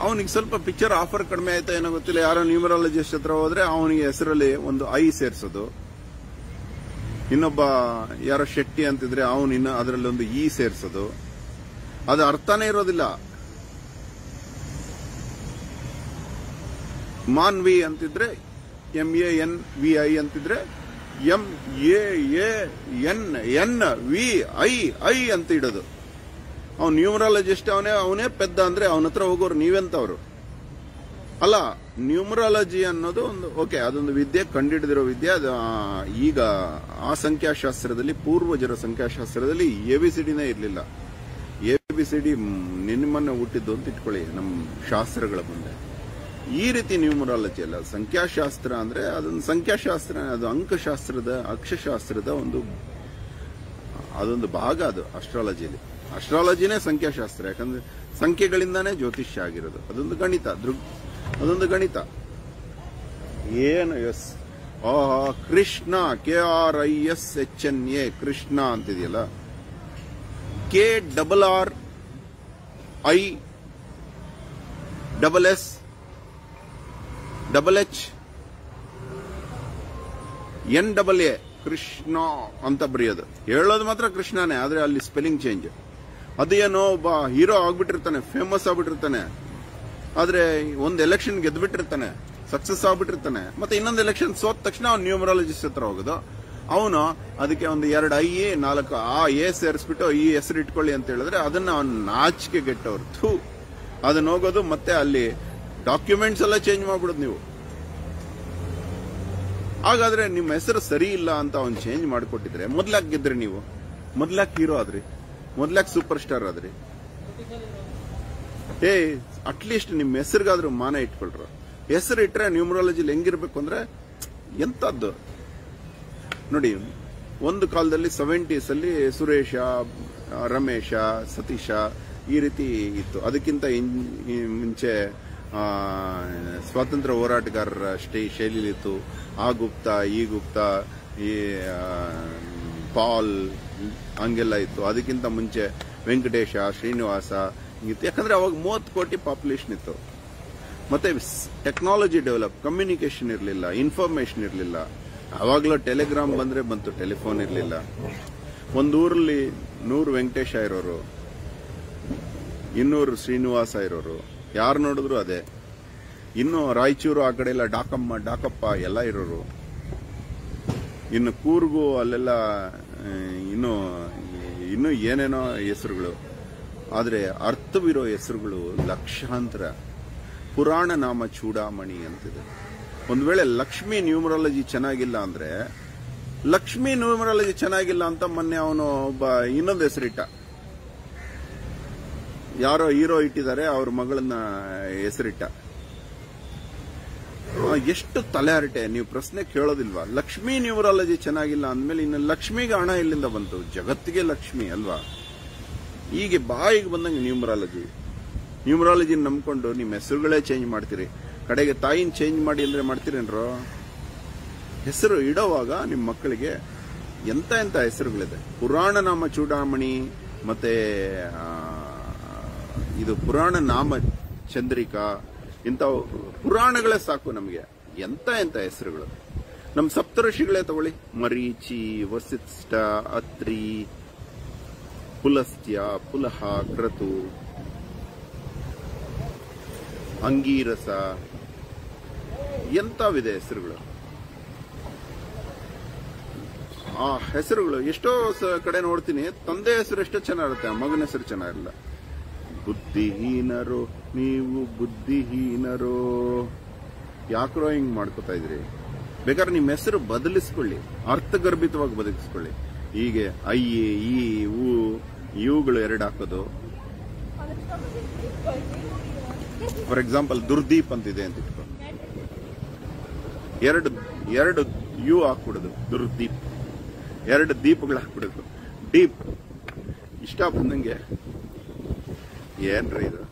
ಅವನಿಗೆ ಸ್ವಲ್ಪ ಪಿಕ್ಚರ್ ಆಫರ್ ಕಡಿಮೆ ಆಯ್ತಾ ಏನೋ ಗೊತ್ತಿಲ್ಲ. ಯಾರೋ ನ್ಯೂಮರಾಲಜಿಸ್ಟ್ ಹತ್ರ ಹೋದ್ರೆ ಅವನಿಗೆ ಹೆಸರಲ್ಲಿ ಒಂದು ಐ ಸೇರ್ಸೋದು. ಇನ್ನೊಬ್ಬ ಯಾರೋ ಶೆಟ್ಟಿ ಅಂತಿದ್ರೆ ಅವನು ಇನ್ನ ಅದರಲ್ಲಿ ಒಂದು ಇ ಸೇರಿಸೋದು. ಅದು ಅರ್ಥನೇ ಇರೋದಿಲ್ಲ. ಮಾನ್ವಿ ಅಂತಿದ್ರೆ M A N V I ಅಂತಿದ್ರೆ M A N N V I I ಅಂತ ಇಡೋದು. ಅವ್ನು ನ್ಯೂಮರಾಲಜಿಸ್ಟ್ ಅವನೇ ಅವನೇ ಪೆದ್ದ ಅಂದ್ರೆ ಅವನ ಹತ್ರ ಹೋಗೋರು ನೀವೆಂತವ್ರು? ಅಲ್ಲ ನ್ಯೂಮರಾಲಜಿ ಅನ್ನೋದು ಒಂದು ಓಕೆ ಅದೊಂದು ವಿದ್ಯೆ ಕಂಡಿಡಿದಿರೋ ವಿದ್ಯೆ. ಅದು ಈಗ ಆ ಸಂಖ್ಯಾಶಾಸ್ತ್ರದಲ್ಲಿ, ಪೂರ್ವಜರ ಸಂಖ್ಯಾಶಾಸ್ತ್ರದಲ್ಲಿ ಎ ಬಿ ಸಿ ಡಿನೇ ಇರಲಿಲ್ಲ. ಎ ಬಿ ಸಿ ಡಿ ನಿಮ್ಮನ್ನ ಹುಟ್ಟಿದ್ದು ಅಂತ ಇಟ್ಕೊಳ್ಳಿ ನಮ್ಮ ಶಾಸ್ತ್ರಗಳ ಮುಂದೆ. ಈ ರೀತಿ ನ್ಯೂಮರಾಲಜಿ ಅಲ್ಲ, ಸಂಖ್ಯಾಶಾಸ್ತ್ರ ಅಂದ್ರೆ ಅದೊಂದು ಸಂಖ್ಯಾಶಾಸ್ತ್ರ, ಅದು ಅಂಕಶಾಸ್ತ್ರದ, ಅಕ್ಷಶಾಸ್ತ್ರದ ಒಂದು, ಅದೊಂದು ಭಾಗ ಅದು ಅಸ್ಟ್ರಾಲಜಿಯಲ್ಲಿ ಅಸ್ಟ್ರಾಲಜಿನೇ ಸಂಖ್ಯಾಶಾಸ್ತ್ರ, ಯಾಕಂದ್ರೆ ಸಂಖ್ಯೆಗಳಿಂದಾನೇ ಜ್ಯೋತಿಷ್ಯ ಆಗಿರೋದು. ಅದೊಂದು ಗಣಿತ, ದೃಗ್ ಅದೊಂದು ಗಣಿತ. ಏನು ಎಸ್? ಆ Krishna, K R I S H N A, Krishna ಅಂತಿದೆಯಲ್ಲ? K double R I double S, double H, N double A, Krishna ಅಂತ ಬರೆಯೋದು. ಹೇಳೋದು ಮಾತ್ರ ಕೃಷ್ಣನೇ, ಆದರೆ ಅಲ್ಲಿ ಸ್ಪೆಲ್ಲಿಂಗ್ ಚೇಂಜ್ ಅದೇನೋ ಒಬ್ಬ ಹೀರೋ ಆಗ್ಬಿಟ್ಟಿರ್ತಾನೆ ಫೇಮಸ್ ಆಗ್ಬಿಟ್ಟಿರ್ತಾನೆ. ಆದ್ರೆ ಒಂದು ಎಲೆಕ್ಷನ್ ಗೆದ್ಬಿಟ್ಟಿರ್ತಾನೆ ಸಕ್ಸಸ್ ಆಗ್ಬಿಟ್ಟಿರ್ತಾನೆ, ಮತ್ತೆ ಇನ್ನೊಂದು ಎಲೆಕ್ಷನ್ ಸೋತ ತಕ್ಷಣ ಅವ್ನು ನ್ಯೂಮರಾಲಜಿಸ್ಟ್ ಹತ್ರ ಹೋಗೋದು. ಅವನು ಅದಕ್ಕೆ ಒಂದು ಎರಡು ಐ ಎ ನಾಲ್ಕು ಆ, ಎ ಸೇರಿಸ್ಬಿಟ್ಟು ಈ ಹೆಸರು ಇಟ್ಕೊಳ್ಳಿ ಅಂತ ಹೇಳಿದ್ರೆ ಅದನ್ನ ಅವ್ನು ನಾಚಿಕೆ ಗೆಟ್ಟವ್ರು ಥೂ. ಅದನ್ನ ಹೋಗೋದು ಮತ್ತೆ ಅಲ್ಲಿ ಡಾಕ್ಯುಮೆಂಟ್ಸ್ ಎಲ್ಲ ಚೇಂಜ್ ಮಾಡ್ಬಿಡೋದು ನೀವು. ಹಾಗಾದ್ರೆ ನಿಮ್ಮ ಹೆಸರು ಸರಿ ಇಲ್ಲ ಅಂತ ಅವ್ನು ಚೇಂಜ್ ಮಾಡಿಕೊಟ್ಟಿದ್ರೆ ಮೊದ್ಲಾಕ್ ಗೆದ್ರಿ ನೀವು. ಮೊದ್ಲಾಕ್ ಹೀರೋ ಆದ್ರಿ. ಮೊದ್ಲಾಕ್ ಸೂಪರ್ ಸ್ಟಾರ್ ಆದ್ರಿ. ಏ ಅಟ್ಲೀಸ್ಟ್ ನಿಮ್ಮ ಹೆಸರಿಗಾದ್ರೂ ಮಾನ ಇಟ್ಕೊಳ್ರು. ಹೆಸರು ಇಟ್ಟರೆ ನ್ಯೂಮರಾಲಜಿಲಿ ಹೆಂಗಿರ್ಬೇಕು ಅಂದ್ರೆ ಎಂತದ್ದು ನೋಡಿ, ಒಂದು ಕಾಲದಲ್ಲಿ ಸೆವೆಂಟೀಸ್ ಅಲ್ಲಿ ಸುರೇಶ, ರಮೇಶ, ಸತೀಶ ಈ ರೀತಿ ಇತ್ತು. ಅದಕ್ಕಿಂತ ಮುಂಚೆ ಸ್ವಾತಂತ್ರ್ಯ ಹೋರಾಟಗಾರರ ಸ್ಟೇ ಶೈಲಿಲಿತ್ತು. ಆ ಗುಪ್ತಾ, ಈ ಗುಪ್ತಾ, ಈ ಪಾಲ್, ಹಂಗೆಲ್ಲ ಇತ್ತು. ಅದಕ್ಕಿಂತ ಮುಂಚೆ ವೆಂಕಟೇಶ, ಶ್ರೀನಿವಾಸ ಹಿಂಗಿತ್ತು ಯಾಕಂದ್ರೆ ಅವಾಗ ಮೂವತ್ತು ಕೋಟಿ ಪಾಪ್ಯುಲೇಷನ್ ಇತ್ತು. ಮತ್ತೆ ಟೆಕ್ನಾಲಜಿ ಡೆವಲಪ್ ಕಮ್ಯುನಿಕೇಶನ್ ಇರಲಿಲ್ಲ ಇನ್ಫಾರ್ಮೇಶನ್ ಇರಲಿಲ್ಲ. ಅವಾಗಲೂ ಟೆಲಿಗ್ರಾಮ್ ಬಂದ್ರೆ ಬಂತು ಟೆಲಿಫೋನ್ ಇರಲಿಲ್ಲ. ಒಂದು ಊರಲ್ಲಿ ನೂರು ವೆಂಕಟೇಶ ಇರೋರು, ಇನ್ನೂರು ಶ್ರೀನಿವಾಸ ಇರೋರು, ಯಾರು ನೋಡಿದ್ರು ಅದೇ. ಇನ್ನು ರಾಯಚೂರು ಆ ಕಡೆ ಎಲ್ಲ ಡಾಕಮ್ಮ, ಡಾಕಪ್ಪ ಎಲ್ಲ ಇರೋರು. ಇನ್ನು ಕೂರ್ಗು ಅಲ್ಲೆಲ್ಲ ಇನ್ನು ಇನ್ನು ಏನೇನೋ ಹೆಸರುಗಳು. ಆದರೆ ಅರ್ಥವಿರೋ ಹೆಸರುಗಳು ಲಕ್ಷಾಂತರ. ಪುರಾಣ ನಾಮ ಚೂಡಾಮಣಿ ಅಂತಿದೆ. ಒಂದು ವೇಳೆ ಲಕ್ಷ್ಮಿ ನ್ಯೂಮರಾಲಜಿ ಚೆನ್ನಾಗಿಲ್ಲ ಅಂದ್ರೆ, ಲಕ್ಷ್ಮಿ ನ್ಯೂಮರಾಲಜಿ ಚೆನ್ನಾಗಿಲ್ಲ ಅಂತ ಮೊನ್ನೆ ಅವನು ಒಬ್ಬ ಇನ್ನೊಂದು ಹೆಸರಿಟ್ಟ. ಯಾರೋ ಹೀರೋ ಇಟ್ಟಿದ್ದಾರೆ, ಅವ್ರ ಮಗಳನ್ನ ಹೆಸರಿಟ್ಟ. ಎಷ್ಟು ತಲೆ ಹರಟೆ, ನೀವು ಪ್ರಶ್ನೆ ಕೇಳೋದಿಲ್ವಾ? ಲಕ್ಷ್ಮಿ ನ್ಯೂಮರಾಲಜಿ ಚೆನ್ನಾಗಿಲ್ಲ ಅಂದಮೇಲೆ ಇನ್ನು ಲಕ್ಷ್ಮಿಗೆ ಹಣ ಎಲ್ಲಿಂದ ಬಂತು? ಜಗತ್ತಿಗೆ ಲಕ್ಷ್ಮಿ, ಅಲ್ವಾ? ಹೀಗೆ ಬಾಯಿಗೆ ಬಂದಂಗೆ ನ್ಯೂಮರಾಲಜಿ. ನ್ಯೂಮರಾಲಜಿ ನಂಬ್ಕೊಂಡು ನಿಮ್ಮ ಹೆಸರುಗಳೇ ಚೇಂಜ್ ಮಾಡ್ತೀರಿ. ಕಡೆಗೆ ತಾಯಿನ ಚೇಂಜ್ ಮಾಡಿ ಅಂದರೆ ಮಾಡ್ತೀರೇನ್ರೋ? ಹೆಸರು ಇಡೋವಾಗ ನಿಮ್ಮ ಮಕ್ಕಳಿಗೆ ಎಂತ ಎಂತ ಹೆಸರುಗಳಿದೆ? ಪುರಾಣ ನಾಮ ಚೂಡಾಮಣಿ, ಮತ್ತೆ ಇದು ಪುರಾಣ ನಾಮ ಚಂದ್ರಿಕಾ ಇಂಥ ಪುರಾಣಗಳೇ ಸಾಕು ನಮಗೆ. ಎಂತ ಎಂತ ಹೆಸರುಗಳು? ನಮ್ಮ ಸಪ್ತಋಷಿಗಳೇ ತಗೊಳ್ಳಿ. ಮರೀಚಿ, ವಸಿಷ್ಠ, ಅತ್ರಿ ಪುಲಸ್ತ್ಯ ಪುಲಹ ಕ್ರತು. ಅಂಗೀರಸ. ಎಂತಾವಿದೆ ಹೆಸರುಗಳು. ಆ ಹೆಸರುಗಳು ಎಷ್ಟೋ ಕಡೆ ನೋಡ್ತೀನಿ, ತಂದೆ ಹೆಸರು ಎಷ್ಟೋ ಚೆನ್ನಾಗಿರುತ್ತೆ, ಆ ಮಗನ ಹೆಸರು ಚೆನ್ನಾಗಿರಲ್ಲ. ಬುದ್ಧಿಹೀನರು, ನೀವು ಬುದ್ಧಿಹೀನರು. ಯಾಕ್ರೋ ಹಿಂಗ್ ಮಾಡ್ಕೋತಾ ಇದ್ರಿ. ಬೇಕಾದ್ರೆ ನಿಮ್ಮ ಹೆಸರು ಬದಲಿಸ್ಕೊಳ್ಳಿ, ಅರ್ಥಗರ್ಭಿತವಾಗಿ ಬದಲಿಸ್ಕೊಳ್ಳಿ. ಹೀಗೆ ಐ ಈ ಊ ಇವುಗಳು ಎರಡು ಹಾಕೋದು. ಫಾರ್ ಎಕ್ಸಾಂಪಲ್ ದುರ್ದೀಪ್ ಅಂತಿದೆ ಅಂತ ಇಟ್ಕೊ. ಎರಡು ಎರಡು ಯು ಹಾಕ್ಬಿಡೋದು, ದುರ್ದೀಪ್. ಎರಡು ದೀಪಗಳು ಹಾಕ್ಬಿಡೋದು. ಡೀಪ್ ಇಷ್ಟ ಬಂದಂಗೆ ಏನ್ರಿ ಇದು?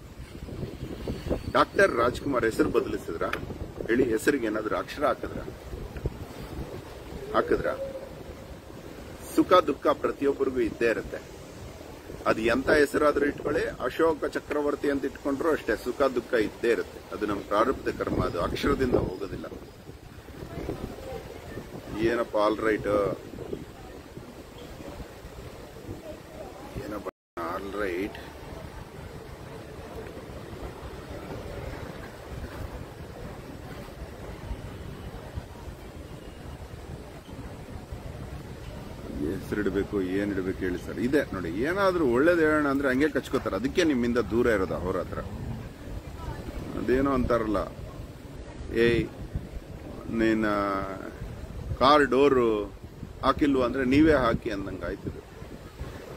ಡಾಕ್ಟರ್ ರಾಜ್ಕುಮಾರ್ ಹೆಸರು ಬದಲಿಸಿದ್ರ? ಹೇಳಿ, ಹೆಸರಿಗೆ ಏನಾದ್ರು ಅಕ್ಷರ ಹಾಕಿದ್ರ? ಹಾಕಿದ್ರ? ಸುಖ, ದುಃಖ ಪ್ರತಿಯೊಬ್ಬರಿಗೂ ಇದ್ದೇ ಇರುತ್ತೆ. ಅದು ಎಂತ ಹೆಸರಾದ್ರೂ ಇಟ್ಕೊಳ್ಳಿ, ಅಶೋಕ ಚಕ್ರವರ್ತಿ ಅಂತ ಇಟ್ಕೊಂಡ್ರು ಅಷ್ಟೇ, ಸುಖ ದುಃಖ ಇದ್ದೇ ಇರುತ್ತೆ. ಅದು ನಮ್ಮ ಪ್ರಾರಬ್ಧ ಕರ್ಮ, ಅದು ಅಕ್ಷರದಿಂದ ಹೋಗೋದಿಲ್ಲ. ಏನಪ್ಪ ಆಲ್ ರೈಟ್ ಏನಪ್ಪ ಆಲ್ ರೈಟ್ ಹೆಸರಿಡಬೇಕು ಏನ್ ಇಡಬೇಕು ಹೇಳಿ ಸರ್. ಇದೆ, ನೋಡಿ, ಏನಾದರೂ ಒಳ್ಳೇದು ಹೇಳೋಣ ಅಂದ್ರೆ ಹಂಗೆ ಕಚ್ಕೋತಾರೆ. ಅದಕ್ಕೆ ನಿಮ್ಮಿಂದ ದೂರ ಇರೋದು ಅವ್ರ ಹತ್ರ. ಅದೇನೋ ಅಂತಾರಲ್ಲ, ಏಯ್, ನೀನು ಕಾರ್ ಡೋರು ಹಾಕಿಲ್ವ ಅಂದ್ರೆ ನೀವೇ ಹಾಕಿ ಅಂದಂಗ ಆಯ್ತಿದೆ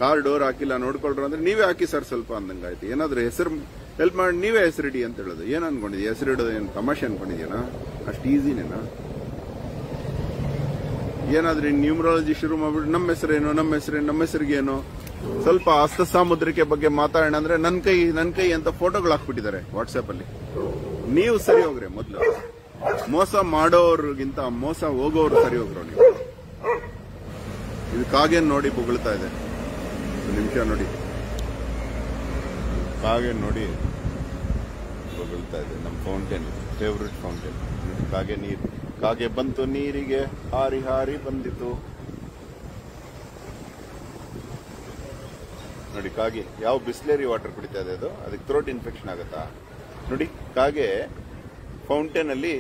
ಕಾರ್ ಡೋರ್ ಹಾಕಿಲ್ಲ ನೋಡ್ಕೊಳ್ರು ಅಂದ್ರೆ ನೀವೇ ಹಾಕಿ ಸರ್ ಸ್ವಲ್ಪ ಅಂದಂಗ ಆಯ್ತು. ಏನಾದರೂ ಹೆಸರು ಹೆಲ್ಪ್ ಮಾಡಿ ನೀವೇ ಹೆಸರಿಡಿ ಅಂತ ಹೇಳೋದು. ಏನು ಅನ್ಕೊಂಡಿದ್ಯಾ ಹೆಸರಿಡೋದು ಏನು ತಮಾಷೆ ಅನ್ಕೊಂಡಿದ್ಯಾನ ಅಷ್ಟು ಈಸಿನೇನಾ ಏನಾದ್ರೂ ನ್ಯೂಮರಾಲಜಿ ಶುರು ಮಾಡ್ಬಿಟ್ಟು ನಮ್ಮ ಹೆಸರೇನು ನಮ್ಮ ಹೆಸರೇನು, ನಮ್ಮ ಹೆಸರಿಗೇನು ಸ್ವಲ್ಪ ಅಸ್ತ ಸಾಮುದ್ರಿಕೆ ಬಗ್ಗೆ ಮಾತಾಡೋಣ ಅಂದ್ರೆ ನನ್ ಕೈ ನನ್ ಕೈ ಅಂತ ಫೋಟೋಗಳು ಹಾಕ್ಬಿಟ್ಟಿದ್ದಾರೆ ವಾಟ್ಸ್ಆಪ್ ಅಲ್ಲಿ. ನೀವು ಸರಿ ಹೋಗ್ರಿ ಮೊದ್ಲು. ಮೋಸ ಮಾಡೋರ್ಗಿಂತ ಮೋಸ ಹೋಗೋರು ಸರಿ ಹೋಗ್ರು ನೀವು. ಇದು ಕಾಗೇನ್ ನೋಡಿ ಬೊಗಳ್ತಾ ಇದೆ. ನಿಮಿಷ ನೋಡಿ. ಕಾಗೇನ್ ನೋಡಿ ಬೊಗಳ್ತಾ ಇದೆ. ನಮ್ಮ ಫೌಂಟೇನ್ ಫೇವ್ರೆಟ್ ಫೌಂಟೇನ್ ಕಾಗೆ ನೀರು. ಕಾಗೆ ಬಂತು, ನೀರಿಗೆ ಹಾರಿ ಹಾರಿ ಬಂದಿತು. ನೋಡಿ, ಕಾಗೆ, ಯಾವ ಬಿಸ್ಲೇರಿ ವಾಟರ್ ಕುಡಿತಾ ಇದೆ ಅದು? ಅದಕ್ಕೆ ಥ್ರೋಟ್ ಇನ್ಫೆಕ್ಷನ್ ಆಗುತ್ತಾ? ನೋಡಿ, ಕಾಗೆ ಫೌಂಟೇನ್ ಅಲ್ಲಿ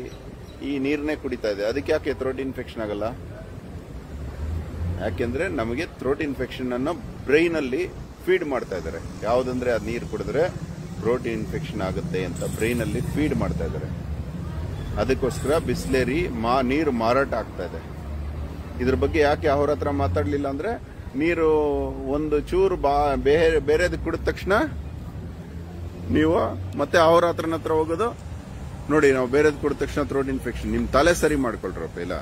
ಈ ನೀರನ್ನೇ ಕುಡಿತಾ ಇದೆ. ಅದಕ್ಕೆ ಯಾಕೆ ಥ್ರೋಟ್ ಇನ್ಫೆಕ್ಷನ್ ಆಗಲ್ಲ? ಯಾಕೆಂದ್ರೆ ನಮಗೆ ಥ್ರೋಟ್ ಇನ್ಫೆಕ್ಷನ್ ಅನ್ನು ಬ್ರೈನ್ ಅಲ್ಲಿ ಫೀಡ್ ಮಾಡ್ತಾ ಇದ್ದಾರೆ. ಯಾವ್ದಂದ್ರೆ ಆ ನೀರು ಕುಡಿದ್ರೆ ಥ್ರೋಟ್ ಇನ್ಫೆಕ್ಷನ್ ಆಗುತ್ತೆ ಅಂತ ಬ್ರೈನ್ ಅಲ್ಲಿ ಫೀಡ್ ಮಾಡ್ತಾ ಇದ್ದಾರೆ. ಅದಕ್ಕೋಸ್ಕರ ಬಿಸ್ಲೇರಿ ಮಾ, ನೀರು ಮಾರಾಟ ಆಗ್ತಾ ಇದೆ. ಇದ್ರ ಬಗ್ಗೆ ಯಾಕೆ ಅವ್ರ ಹತ್ರ ಮಾತಾಡಲಿಲ್ಲ ಅಂದ್ರೆ, ನೀರು ಒಂದು ಚೂರು ಬಾ, ಬೇರೆ, ಬೇರೆದ್ ಕುಡಿದ ತಕ್ಷಣ ನೀವು ಮತ್ತೆ ಅವ್ರ ಹತ್ರನ ಹತ್ರ ಹೋಗೋದು. ನೋಡಿ, ನಾವು ಬೇರೆದು ಕುಡಿದ ತಕ್ಷಣ ಥ್ರೋಟ್ ಇನ್ಫೆಕ್ಷನ್ ನಿಮ್ ತಲೆ ಸರಿ ಮಾಡ್ಕೊಳ್ರಪ್ಪ ಇಲ್ಲ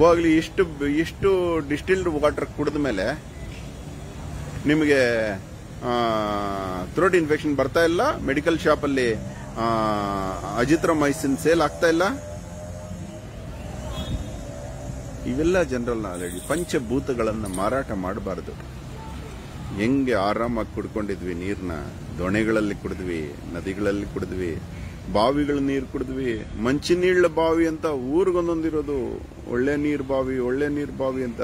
ಹೋಗ್ಲಿ, ಇಷ್ಟು ಇಷ್ಟು ಡಿಸ್ಟಿಲ್ಡ್ ವಾಟರ್ ಕುಡಿದ ಮೇಲೆ ನಿಮಗೆ ಥ್ರೋಟ್ ಇನ್ಫೆಕ್ಷನ್ ಬರ್ತಾ ಇಲ್ಲ. ಮೆಡಿಕಲ್ ಶಾಪ್ ಅಲ್ಲಿ ಅಜಿತ್ರಮೈಸಿನ್ ಸೇಲ್ ಆಗ್ತಾ ಇಲ್ಲ? ಇವೆಲ್ಲ ಜನರಲ್ ನಾಲೆಡ್ಜ್. ಪಂಚಭೂತಗಳನ್ನು ಮಾರಾಟ ಮಾಡಬಾರದು. ಹೆಂಗೆ ಆರಾಮಾಗಿ ಕುಡ್ಕೊಂಡಿದ್ವಿ ನೀರನ್ನ ದೊಣೆಗಳಲ್ಲಿ ಕುಡಿದ್ವಿ, ನದಿಗಳಲ್ಲಿ ಕುಡಿದ್ವಿ, ಬಾವಿಗಳ ನೀರು ಕುಡಿದ್ವಿ. ಮಂಚಿನೀಳ ಬಾವಿ ಅಂತ ಊರಿಗೊಂದೊಂದಿರೋದು ಒಳ್ಳೆ ನೀರು ಬಾವಿ, ಒಳ್ಳೆ ನೀರು ಬಾವಿ ಅಂತ.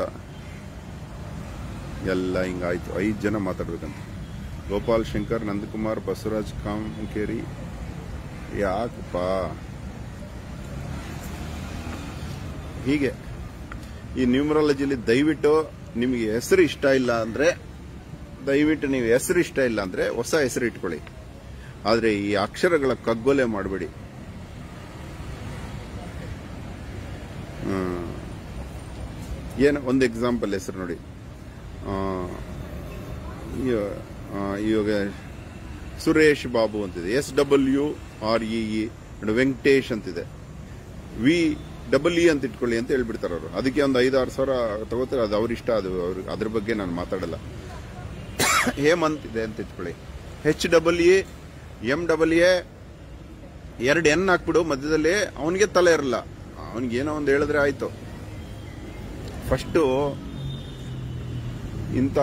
ಎಲ್ಲ ಹಿಂಗಾಯ್ತು. ಐದು ಜನ ಮಾತಾಡ್ಬೇಕಂತ. ಗೋಪಾಲ್ ಶಂಕರ್, ನಂದಕುಮಾರ್, ಬಸವರಾಜ್ ಕಾಮಕೇರಿ ಯಾಕಪ್ಪ ಹೀಗೆ, ಈ ನ್ಯೂಮರಾಲಜಿಲಿ ದಯವಿಟ್ಟು ನಿಮಗೆ ಹೆಸರು ಇಷ್ಟ ಇಲ್ಲ ಅಂದರೆ, ದಯವಿಟ್ಟು ನೀವು ಹೆಸರು ಇಷ್ಟ ಇಲ್ಲ ಅಂದರೆ ಹೊಸ ಹೆಸರು ಇಟ್ಕೊಳ್ಳಿ. ಆದರೆ ಈ ಅಕ್ಷರಗಳ ಕಗ್ಗೊಲೆ ಮಾಡಬೇಡಿ. ಏನು, ಒಂದು ಎಕ್ಸಾಂಪಲ್ ಹೆಸರು ನೋಡಿ. ಇವಾಗ ಸುರೇಶ್ ಬಾಬು ಅಂತಿದೆ. S W R E Venkatesh ಅಂತಿದೆ. ವಿ ಡಬಲ್ ಇ ಅಂತ ಇಟ್ಕೊಳ್ಳಿ ಅಂತ ಹೇಳ್ಬಿಡ್ತಾರೆ ಅವರು. ಅದಕ್ಕೆ ಒಂದು ಐದಾರು ಸಾವಿರ ತಗೋತಾರೆ. ಅದು ಅವ್ರ ಇಷ್ಟ, ಅದು ಅವ್ರ, ಅದ್ರ ಬಗ್ಗೆ ನಾನು ಮಾತಾಡಲ್ಲ. ಹೇಮಂತ್ ಇದೆ ಅಂತ ಇಟ್ಕೊಳ್ಳಿ. H double E M double A ಎರಡು ಎನ್ ಹಾಕ್ಬಿಡು. ಮಧ್ಯದಲ್ಲಿ ಅವನಿಗೆ ತಲೆ ಇರಲ್ಲ. ಅವನಿಗೆ ಏನೋ ಒಂದು ಹೇಳಿದ್ರೆ ಆಯ್ತು. ಫಸ್ಟು ಇಂಥ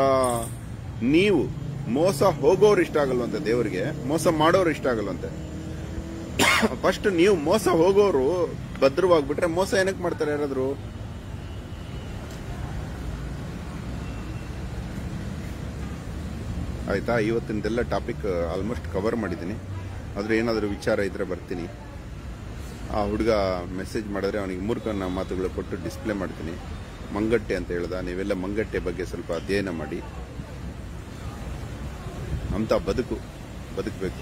ನೀವು ಮೋಸ ಹೋಗೋರು ಇಷ್ಟ ಆಗಲ್ವಂತೆ ದೇವರಿಗೆ, ಮೋಸ ಮಾಡೋರು ಇಷ್ಟ ಆಗಲ್ವಂತೆ. ಫಸ್ಟ್ ನೀವು ಮೋಸ ಹೋಗೋರು ಭದ್ರವಾಗ್ಬಿಟ್ರೆ ಮೋಸ ಏನಕ್ಕೆ ಮಾಡ್ತಾರೆ ಯಾರಾದ್ರು? ಆಯ್ತಾ? ಇವತ್ತಿನದೆಲ್ಲ ಟಾಪಿಕ್ ಆಲ್ಮೋಸ್ಟ್ ಕವರ್ ಮಾಡಿದ್ದೀನಿ. ಆದರೆ ಏನಾದರೂ ವಿಚಾರ ಇದ್ರೆ ಬರ್ತೀನಿ. ಆ ಹುಡುಗ ಮೆಸೇಜ್ ಮಾಡಿದ್ರೆ ಅವನಿಗೆ ಮೂರ್ಖನ ಮಾತುಗಳು ಕೊಟ್ಟು ಡಿಸ್ಪ್ಲೇ ಮಾಡ್ತೀನಿ. ಮಂಗಟ್ಟೆ ಅಂತ ಹೇಳ್ದ. ನೀವೆಲ್ಲ ಮಂಗಟ್ಟೆ ಬಗ್ಗೆ ಸ್ವಲ್ಪ ಅಧ್ಯಯನ ಮಾಡಿ. ಅಂತ ಬದುಕು. ಬದುಕಬೇಕು.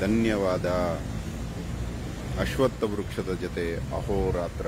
ಧನ್ಯವಾದ. ಅಶ್ವತ್ಥ ವೃಕ್ಷದ ಜೊತೆ ಅಹೋರಾತ್ರ.